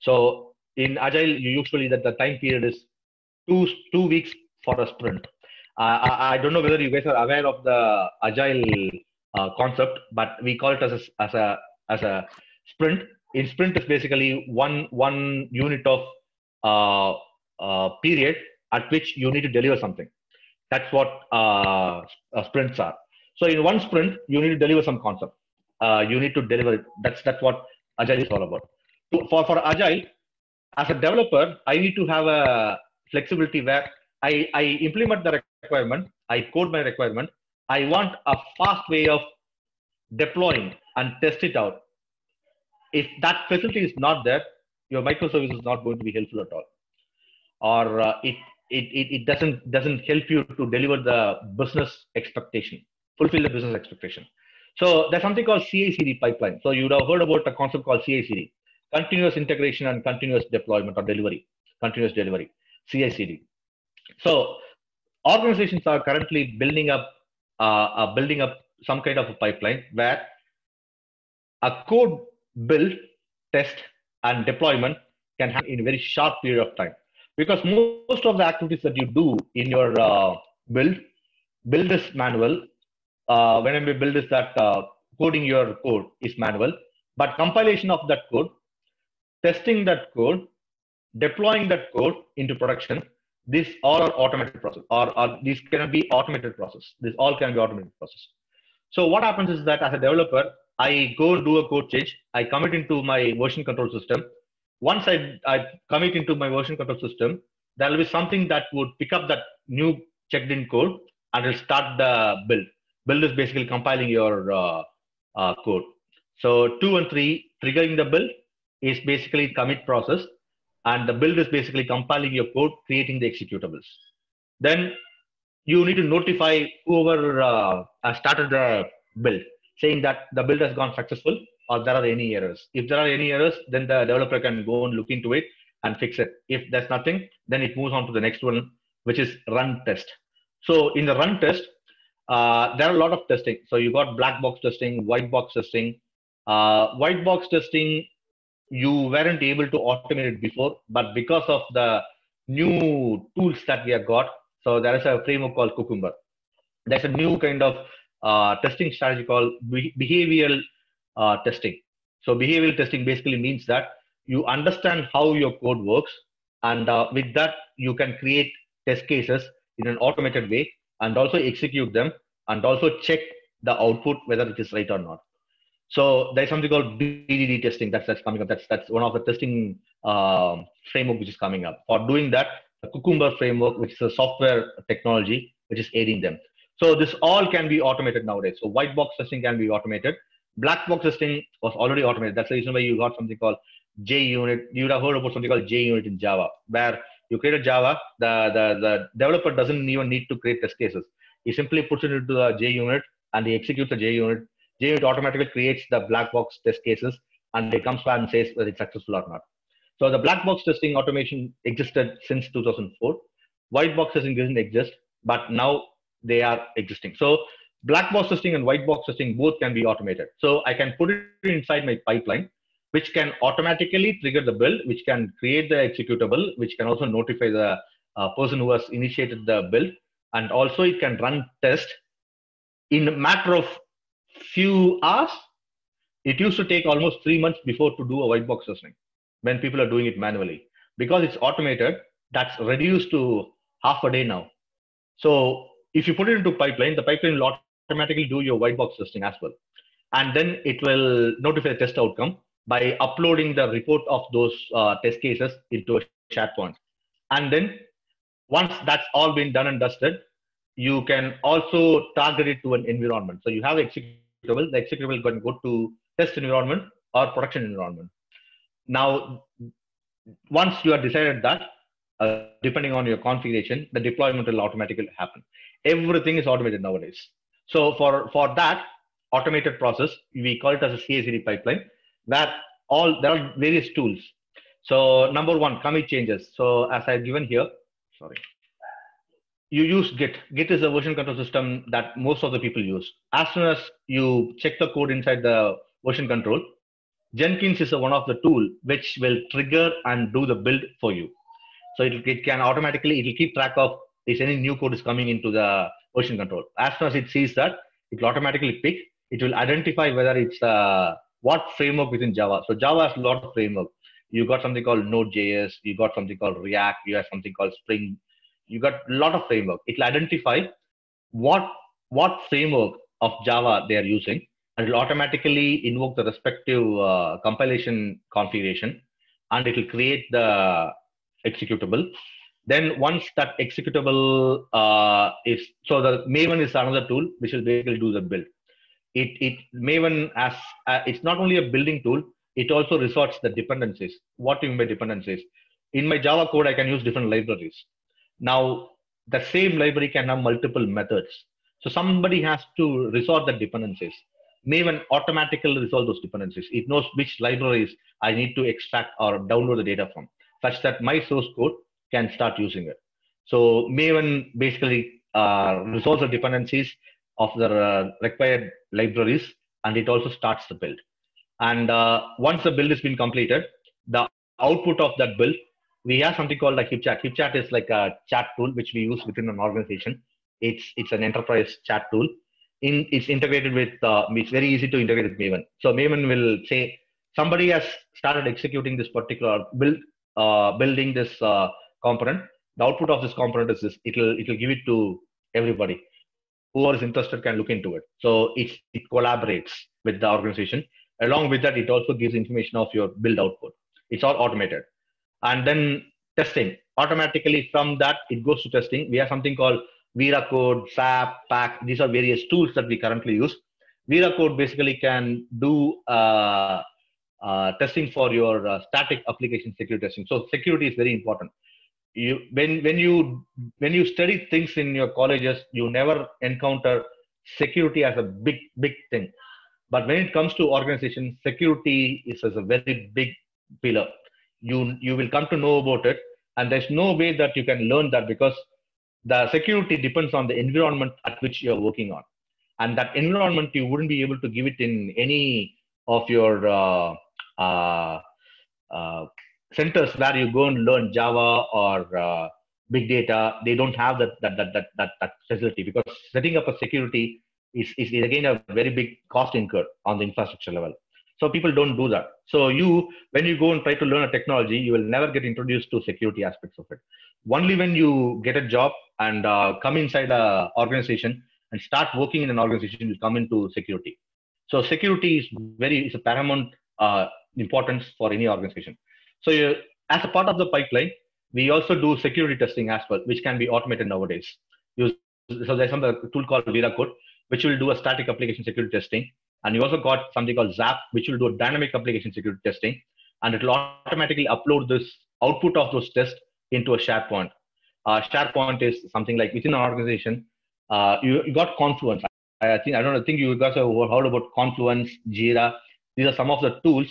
So in agile, you usually that the time period is two two weeks for a sprint. Uh, I, I, don't know whether you guys are aware of the agile uh, concept, but we call it as a, as a as a sprint in sprint is basically one one unit of uh, uh, period at which you need to deliver something. That's what uh, uh sprints are. So in one sprint, you need to deliver some concept. Uh, you need to deliver. it. That's that's what agile is all about. So for for agile, as a developer, I need to have a flexibility where I I implement the requirement, I code my requirement. I want a fast way of deploying and test it out if that facility is not there, your microservice is not going to be helpful at all, or uh, it, it, it it doesn't doesn't help you to deliver the business expectation, fulfill the business expectation. So there's something called CI/CD pipeline. So you would have heard about a concept called CI/CD, continuous integration and continuous deployment or delivery, continuous delivery, CI/CD. So organizations are currently building up uh, uh, building up some kind of a pipeline where a code build, test, and deployment can happen in a very short period of time. Because most of the activities that you do in your uh, build, build is manual. Uh, when we build is that uh, coding your code is manual, but compilation of that code testing that code, deploying that code into production. This all are automated process, or, or these can be automated process. This all can be automated process. So what happens is that as a developer, I go do a code change. I commit into my version control system. Once I, I commit into my version control system, there will be something that would pick up that new checked in code and it'll start the build. Build is basically compiling your uh, uh, code. So two and three, triggering the build is basically commit process. And the build is basically compiling your code, creating the executables. Then you need to notify whoever uh, started the build, saying that the build has gone successful or there are any errors. If there are any errors, then the developer can go and look into it and fix it. If there's nothing, then it moves on to the next one, which is run test. So in the run test, uh, there are a lot of testing. So you got black box testing, white box testing. Uh, white box testing, you weren't able to automate it before, but because of the new tools that we have got, so there is a framework called Cucumber. There's a new kind of uh, testing strategy called behavioral uh, testing. So behavioral testing basically means that you understand how your code works, and uh, with that you can create test cases in an automated way and also execute them and also check the output whether it is right or not. So there's something called BDD testing that's that's coming up. That's that's one of the testing uh, framework which is coming up. For doing that, the Cucumber framework, which is a software technology which is aiding them. So this all can be automated nowadays. So white box testing can be automated. Black box testing was already automated. That's the reason why you got something called JUnit. You would have heard about something called JUnit in Java, where you create a Java, the, the, the developer doesn't even need to create test cases. He simply puts it into the JUnit and he executes the JUnit. JUnit automatically creates the black box test cases and it comes back and says whether it's successful or not. So the black box testing automation existed since 2004. White box testing doesn't exist, but now they are existing. So black box testing and white box testing both can be automated. So I can put it inside my pipeline which can automatically trigger the build, which can create the executable, which can also notify the uh, person who has initiated the build, and also it can run test in a matter of few hours. It used to take almost three months before to do a white box testing when people are doing it manually. Because it's automated, that's reduced to half a day now. So if you put it into pipeline, the pipeline will automatically do your white box testing as well. And then it will notify the test outcome by uploading the report of those uh, test cases into a SharePoint. And then once that's all been done and dusted, you can also target it to an environment. So you have executable, the executable can go to test environment or production environment. Now, once you have decided that, uh, depending on your configuration, the deployment will automatically happen. Everything is automated nowadays. So for, for that automated process, we call it as a CI/CD pipeline where all there are various tools. So number one, commit changes. So as I've given here, sorry, you use Git. Git is a version control system that most of the people use. As soon as you check the code inside the version control, Jenkins is a, one of the tool which will trigger and do the build for you. So it, it can automatically, it will keep track of if any new code is coming into the version control. As soon as it sees that, it will automatically pick. It will identify whether it's uh, what framework within Java. So Java has a lot of framework. You got something called Node.js, you got something called React, you have something called Spring. You got a lot of framework. It will identify what what framework of Java they are using, and it will automatically invoke the respective uh, compilation configuration, and it will create the executable. Then once that executable uh, is so the Maven is another tool which will basically do the build it it maven as uh, it's not only a building tool it also resorts the dependencies what do you mean by dependencies. In my java code i can use different libraries. Now the same library can have multiple methods. So somebody has to resort the dependencies. Maven automatically resolve those dependencies. It knows which libraries i need to extract or download the data from such that my source code can start using it. So maven basically uh, resolves the dependencies of the uh, required libraries and it also starts the build. And uh, once the build has been completed, the output of that build, we have something called like HipChat. HipChat is like a chat tool which we use within an organization. It's it's an enterprise chat tool. In it's integrated with uh, it's very easy to integrate with Maven. So Maven will say somebody has started executing this particular build, uh, building this uh, component. The output of this component is this. It'll it'll give it to everybody. Whoever is interested can look into it. So it it collaborates with the organization. Along with that, it also gives information of your build output. It's all automated. And then testing. Automatically from that, it goes to testing. We have something called Veracode, SAP, PAC. These are various tools that we currently use. Veracode basically can do uh, uh, testing for your uh, static application security testing. So security is very important. You when when you when you study things in your colleges, you never encounter security as a big big thing. But when it comes to organization, security is as a very big pillar. You you will come to know about it, and there's no way that you can learn that because the security depends on the environment at which you're working on and that environment you wouldn't be able to give it in any of your uh, uh, uh, centers where you go and learn java or uh, big data they don't have that that, that that that that facility because setting up a security is, is again a very big cost incurred on the infrastructure level. So people don't do that. So you when you go and try to learn a technology you will never get introduced to security aspects of it. Only when you get a job and uh, come inside a organization and start working in an organization you come into security. So security is very is a paramount uh, importance for any organization so you, as a part of the pipeline we also do security testing as well which can be automated nowadays. So there's some uh, tool called Veracode, which will do a static application security testing. And you also got something called zap which will do a dynamic application security testing. And it will automatically upload this output of those tests into a sharepoint. Uh, sharepoint is something like within an organization uh, you, you got confluence. I, I think i don't know, I think you guys have heard about confluence jira. These are some of the tools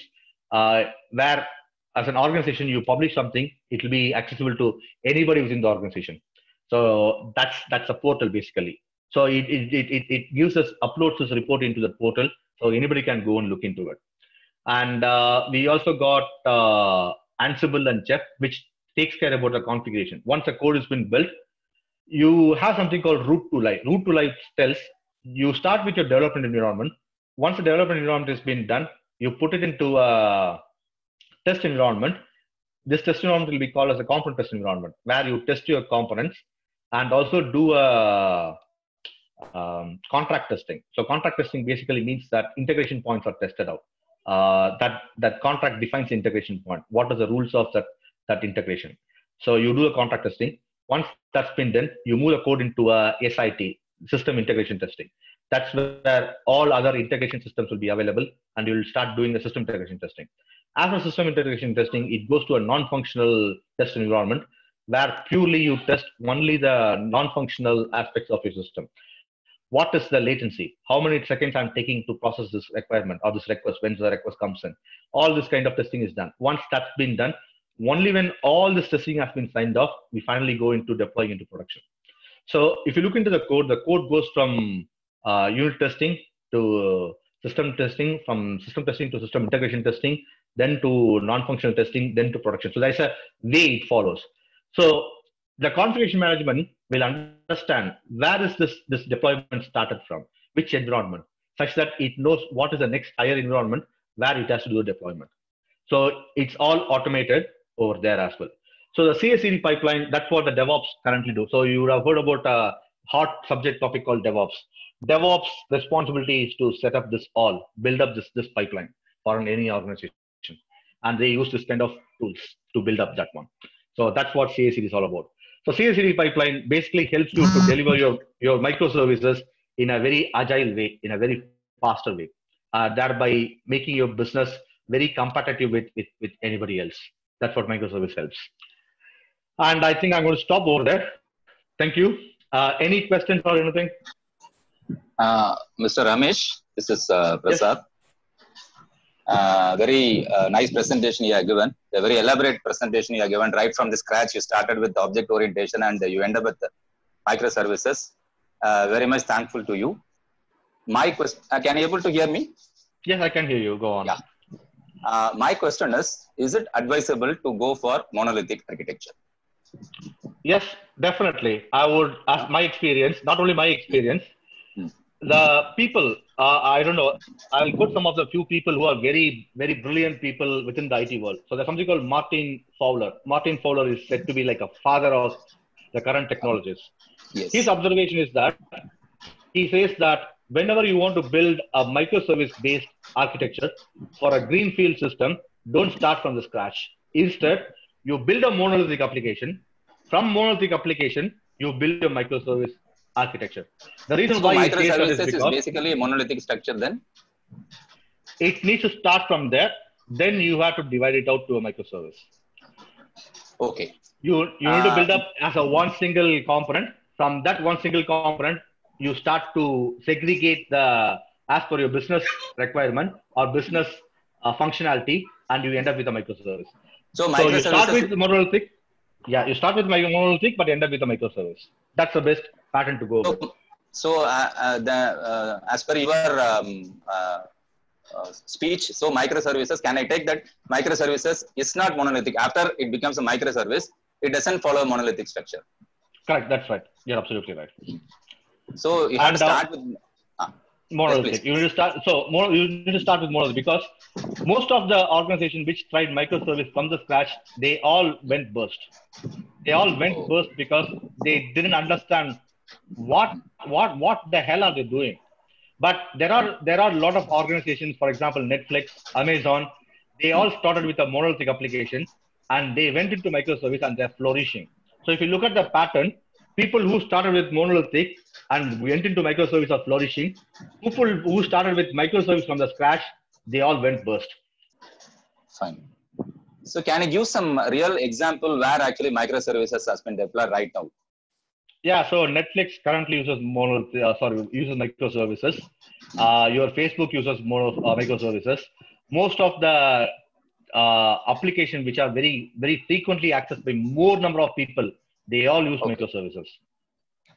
uh, where as an organization you publish something it will be accessible to anybody within the organization. So that's that's a portal basically. So it it, it, it, gives us uploads this report into the portal so anybody can go and look into it. And uh, we also got uh, ansible and chef which takes care about the configuration. Once the code has been built you have something called route to live route to live tells you start with your development environment. Once the development environment has been done you put it into a test environment this test environment will be called as a component test environment where you test your components and also do a um, contract testing. So contract testing basically means that integration points are tested out. Uh, that that contract defines the integration point. What are the rules of that that integration? So you do a contract testing. Once that's been done, you move the code into a SIT system integration testing. That's where all other integration systems will be available, and you'll start doing the system integration testing. After system integration testing, it goes to a non-functional test environment where purely you test only the non-functional aspects of your system. What is the latency? How many seconds i'm taking to process this requirement or this request when the request comes in? All this kind of testing is done. Once that's been done only when all this testing has been signed off we finally go into deploying into production. So if you look into the code the code goes from uh, unit testing to system testing from system testing to system integration testing then to non-functional testing then to production so there's a way it follows so the configuration management will understand where is this, this deployment started from, which environment, such that it knows what is the next higher environment where it has to do the deployment. So it's all automated over there as well. So the CI/CD pipeline, that's what the DevOps currently do. So you would have heard about a hot subject topic called DevOps. DevOps responsibility is to set up this all, build up this this pipeline for any organization, and they use this kind of tools to build up that one. So that's what CI/CD is all about. So CI/CD pipeline basically helps you to deliver your, your microservices in a very agile way, in a very faster way, uh, thereby making your business very competitive with, with, with anybody else. That's what microservice helps. And I think I'm going to stop over there. Thank you. Uh, any questions or anything? Uh, Mr. Ramesh, this is uh, Prasad. Yes. Uh, very uh, nice presentation you have given. A very elaborate presentation you have given right from the scratch. You started with object orientation and you end up with microservices. Uh, very much thankful to you. My question, uh, can you able to hear me? Yes, I can hear you. Go on. Yeah. Uh, my question is, is it advisable to go for monolithic architecture? Yes, definitely. I would, as my experience, not only my experience, hmm. the people uh, I don't know. I'll put some of the few people who are very, very brilliant people within the IT world. So there's something called Martin Fowler. Martin Fowler is said to be like a father of the current technologies. Yes. His observation is that he says that whenever you want to build a microservice-based architecture for a greenfield system, don't start from the scratch. Instead, you build a monolithic application. From monolithic application, you build a microservice architecture. The reason So why he says that is microservices is because basically a monolithic structure then? it needs to start from there. Then you have to divide it out to a microservice. Okay. You you need to Uh, build up as a one single component. From that one single component, you start to segregate the as per your business requirement or business uh, functionality, and you end up with a microservice. So So you start with monolithic. Yeah, you start with my monolithic, but end up with a microservice. That's the best pattern to go with. So, so uh, uh, the, uh, as per your um, uh, uh, speech, so microservices, can I take that microservices is not monolithic? After it becomes a microservice, it doesn't follow a monolithic structure. Correct. That's right. You're absolutely right. So you have And, to start with. monolithic. you need to start. So more, you need to start with monolithic because most of the organization which tried microservice from the scratch, they all went burst. They all went Oh. burst because they didn't understand what what what the hell are they doing. But there are there are a lot of organizations, for example, Netflix, Amazon, they all started with a monolithic application and they went into microservice and they're flourishing. So if you look at the pattern, people who started with monolithic and went into microservice are flourishing. People who started with microservice from the scratch, they all went burst. Fine. So can you give some real example where actually microservices has been deployed right now? Yeah, so Netflix currently uses mono, uh, sorry, uses microservices. Uh, your Facebook uses mono, uh, microservices. Most of the uh, application which are very, very frequently accessed by more number of people, they all use Okay. microservices.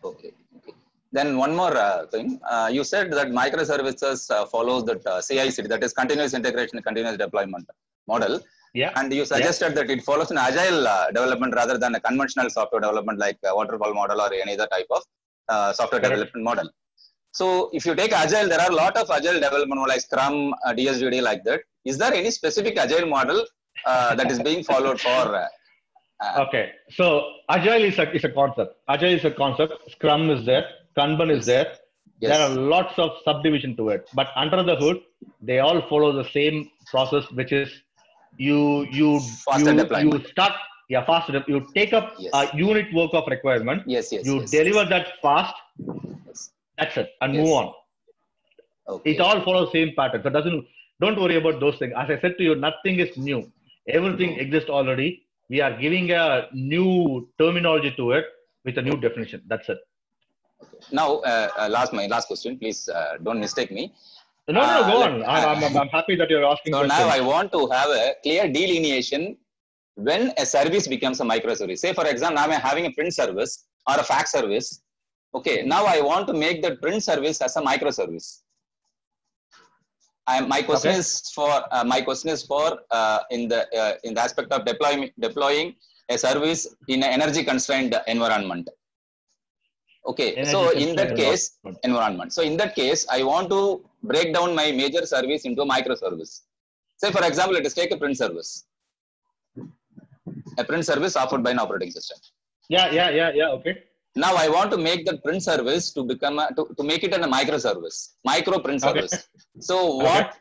Okay. okay. Then one more uh, thing. Uh, you said that microservices uh, follows that uh, CI/CD, that is continuous integration, continuous deployment model. Yeah. And you suggested that it follows an agile uh, development rather than a conventional software development like uh, waterfall model or any other type of uh, software Correct. development model. So if you take agile, there are a lot of agile development like Scrum, uh, DSGD like that. Is there any specific agile model uh, that is being followed for? Uh, uh, Okay, so agile is a, is a concept. Agile is a concept. Scrum is there. Kanban is there. yes. There are lots of subdivision to it, but under the hood, they all follow the same process, which is you you Faster you, deployment. you start yeah dep- You take up Yes. a unit work of requirement. yes, yes. you yes, deliver that fast. yes. That's it, and Yes. move on. Okay. It all follows same pattern. So doesn't don't worry about those things. As I said to you, nothing is new. Everything exists already. We are giving a new terminology to it with a new definition. That's it. Now, uh, uh, last my last question, please uh, don't mistake me. No, no, no, go on. I'm, I'm, I'm happy that you're asking So questions. now I want to have a clear delineation when a service becomes a microservice. Say, for example, I'm having a print service or a fax service. Okay, now I want to make that print service as a microservice. I, my question Okay. is for uh, my question is for uh, in the uh, in the aspect of deploying deploying a service in an energy constrained environment. Okay, so in that case, environment. environment. So in that case, I want to break down my major service into a microservice. Say, for example, let us take a print service. A print service offered by an operating system. Yeah, yeah, yeah, yeah. Okay. Now I want to make that print service to become a, to, to make it in a microservice, micro print service. Okay. So what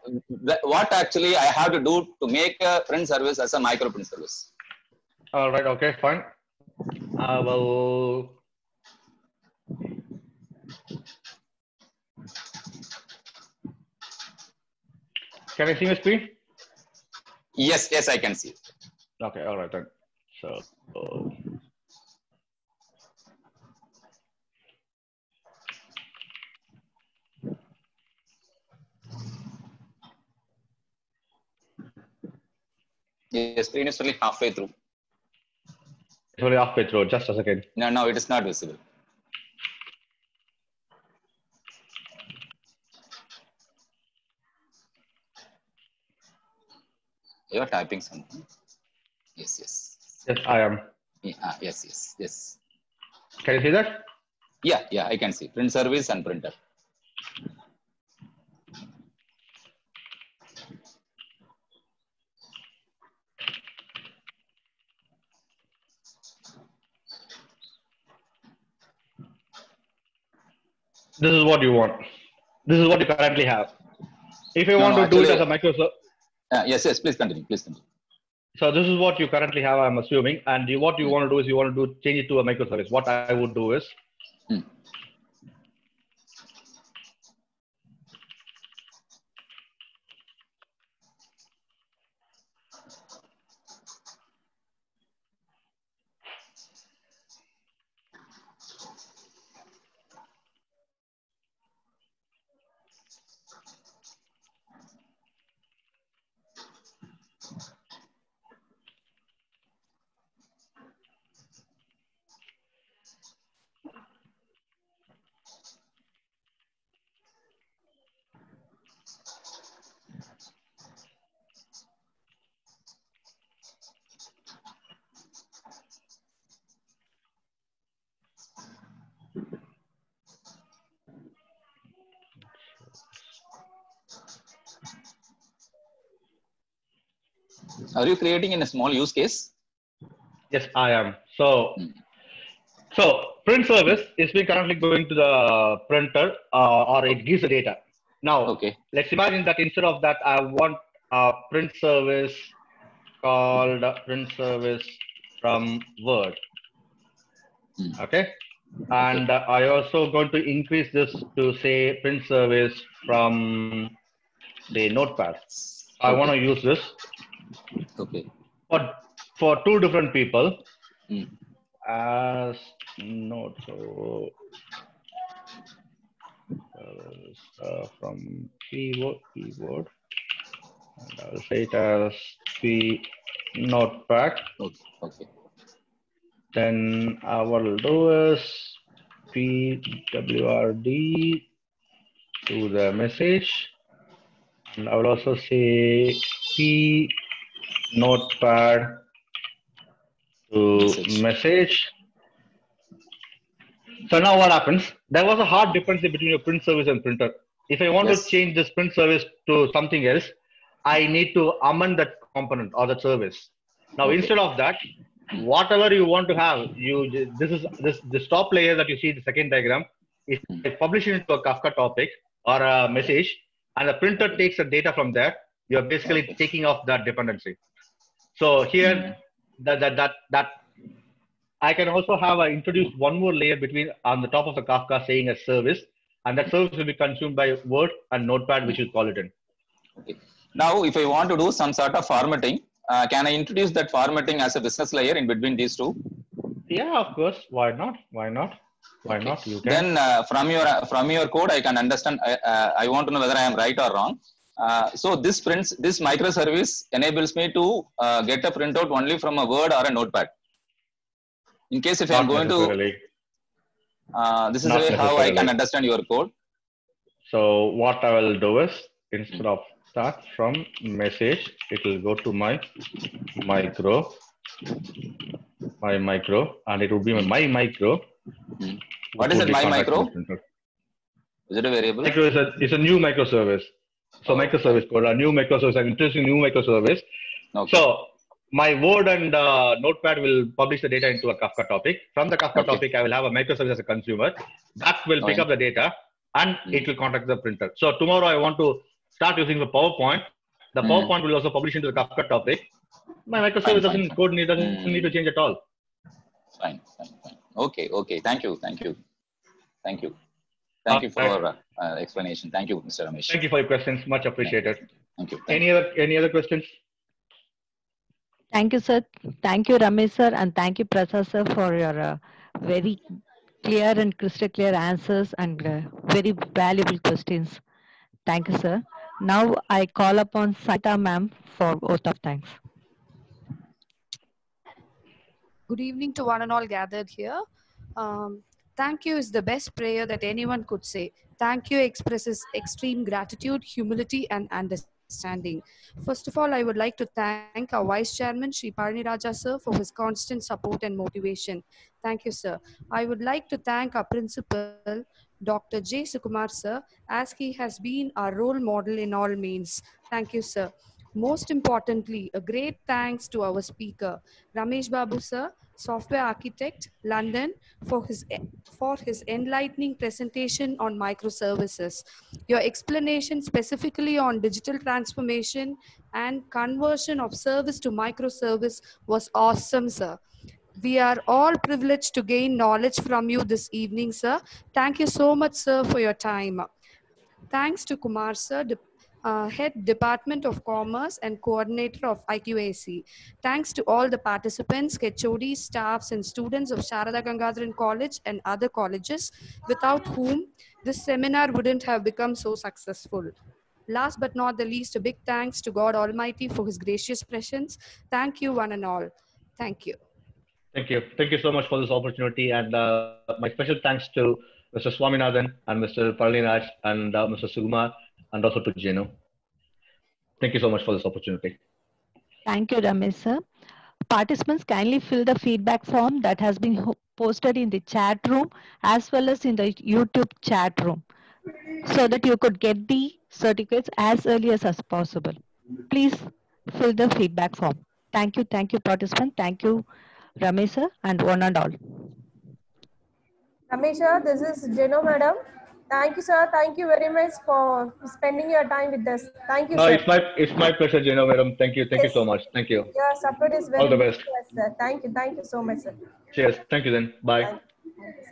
wh- what actually I have to do to make a print service as a micro print service? All right. Okay. Fine. I will. Can I see my screen? Yes, yes, I can see. it. Okay. All right then. So. uh, The screen is only halfway through. It's only halfway through. Just a second. No, no, it is not visible. You are typing something. Yes, yes. Yes, I am. Yeah, ah, yes, yes, yes. Can you see that? Yeah, yeah, I can see. Print service and printer. This is what you want. This is what you currently have. If you no, want to actually, do it as a Microsoft, uh, yes, yes, please continue. Please continue. so this is what you currently have, I'm assuming. And you, what you want to do is you want to do change it to a microservice. What I would do is Hmm. Are you creating in a small use case? Yes, I am. So, Hmm. so print service is being currently going to the printer uh, or it gives the data. Now, Okay. let's imagine that instead of that, I want a print service called print service from Word. Hmm. Okay. And uh, I also going to increase this to say print service from the notepad. I want to use this Okay. for, for two different people Hmm. as note so uh, from keyboard keyboard and I'll say it as the notepad Okay. Okay. then I will do is pwrd to the message and I will also say p notepad to Message. message. So now what happens? There was a hard difference between your print service and printer. If I want Yes. to change this print service to something else, I need to amend that component or that service. Now Okay. instead of that, whatever you want to have, you this is this this top layer that you see the second diagram is Hmm. published into a Kafka topic or a message, and the printer takes the data from there. You're basically Okay. taking off that dependency. So here, that that that that I can also have uh, introduced one more layer between on the top of the Kafka saying a service, and that service will be consumed by Word and Notepad, which you call it in. Okay. Now, if I want to do some sort of formatting, uh, can I introduce that formatting as a business layer in between these two? Yeah, of course. Why not? Why not? Why not? You can. Then uh, from your uh, from your code, I can understand. I, uh, I want to know whether I am right or wrong. Uh, so this prints this microservice enables me to uh, get a printout only from a Word or a Notepad. In case if I am going to, uh, this is how I can understand your code. So what I will do is instead of start from message, it will go to my micro, my micro, and it will be my micro. Hmm. What is it, my micro? Is it a variable? Micro is a, it's a new microservice. So microservice code, a new microservice, an interesting new microservice. Okay. So my Word and uh, Notepad will publish the data into a Kafka topic. From the Kafka Okay. topic, I will have a microservice as a consumer. That will pick up the data and Hmm. it will contact the printer. So tomorrow I want to start using the PowerPoint. The Hmm. PowerPoint will also publish into the Kafka topic. My microservice fine, doesn't fine. code need doesn't Hmm. need to change at all. fine, fine, fine. Okay, okay. Thank you, thank you, thank you, thank you for Uh, explanation. Thank you, Mr. Ramesh. Thank you for your questions. Much appreciated. Thank you. Thank Any other any other questions? Thank you, sir. Thank you, Ramesh, sir, and thank you, Prasad, sir, for your uh, very clear and crystal clear answers and uh, very valuable questions. Thank you, sir. Now I call upon Sita ma'am for oath of thanks. Good evening to one and all gathered here. Um, thank you is the best prayer that anyone could say. Thank you expresses extreme gratitude, humility, and understanding. First of all, I would like to thank our Vice Chairman, Sri Parni Raja sir, for his constant support and motivation. Thank you, sir. I would like to thank our principal, Dr. J. Sukumar sir, as he has been our role model in all means. Thank you, sir. Most importantly, a great thanks to our speaker, Ramesh Babu sir, software architect, London, for his, for his enlightening presentation on microservices. Your explanation specifically on digital transformation and conversion of service to microservice was awesome, sir. We are all privileged to gain knowledge from you this evening, sir. Thank you so much, sir, for your time. Thanks to Kumar, sir, uh, Head Department of Commerce and Coordinator of IQAC. Thanks to all the participants, HOD, staffs, and students of Saradha Gangadharan College and other colleges, without whom this seminar wouldn't have become so successful. Last but not the least, a big thanks to God Almighty for His gracious presence. Thank you, one and all. Thank you. Thank you. Thank you so much for this opportunity. And uh, my special thanks to Mr. Swaminathan and Mr. Parlinaj and uh, Mr. Sugumar and also to Jenu. Thank you so much for this opportunity. Thank you, Ramesh sir. Participants kindly fill the feedback form that has been posted in the chat room as well as in the YouTube chat room so that you could get the certificates as early as, as possible. Please fill the feedback form. Thank you, thank you, participant. Thank you, Ramesh sir, and one and all. Ramesha, this is Jeno madam. Thank you, sir. Thank you very much for spending your time with us. Thank you, No, sir. it's my it's my pleasure, Jeno madam. Thank you. Thank you so much. Thank you. Your support is very All the best. us, sir. Thank you. Thank you so much, sir. Cheers. Thank you then. Bye. Thank you. Thank you.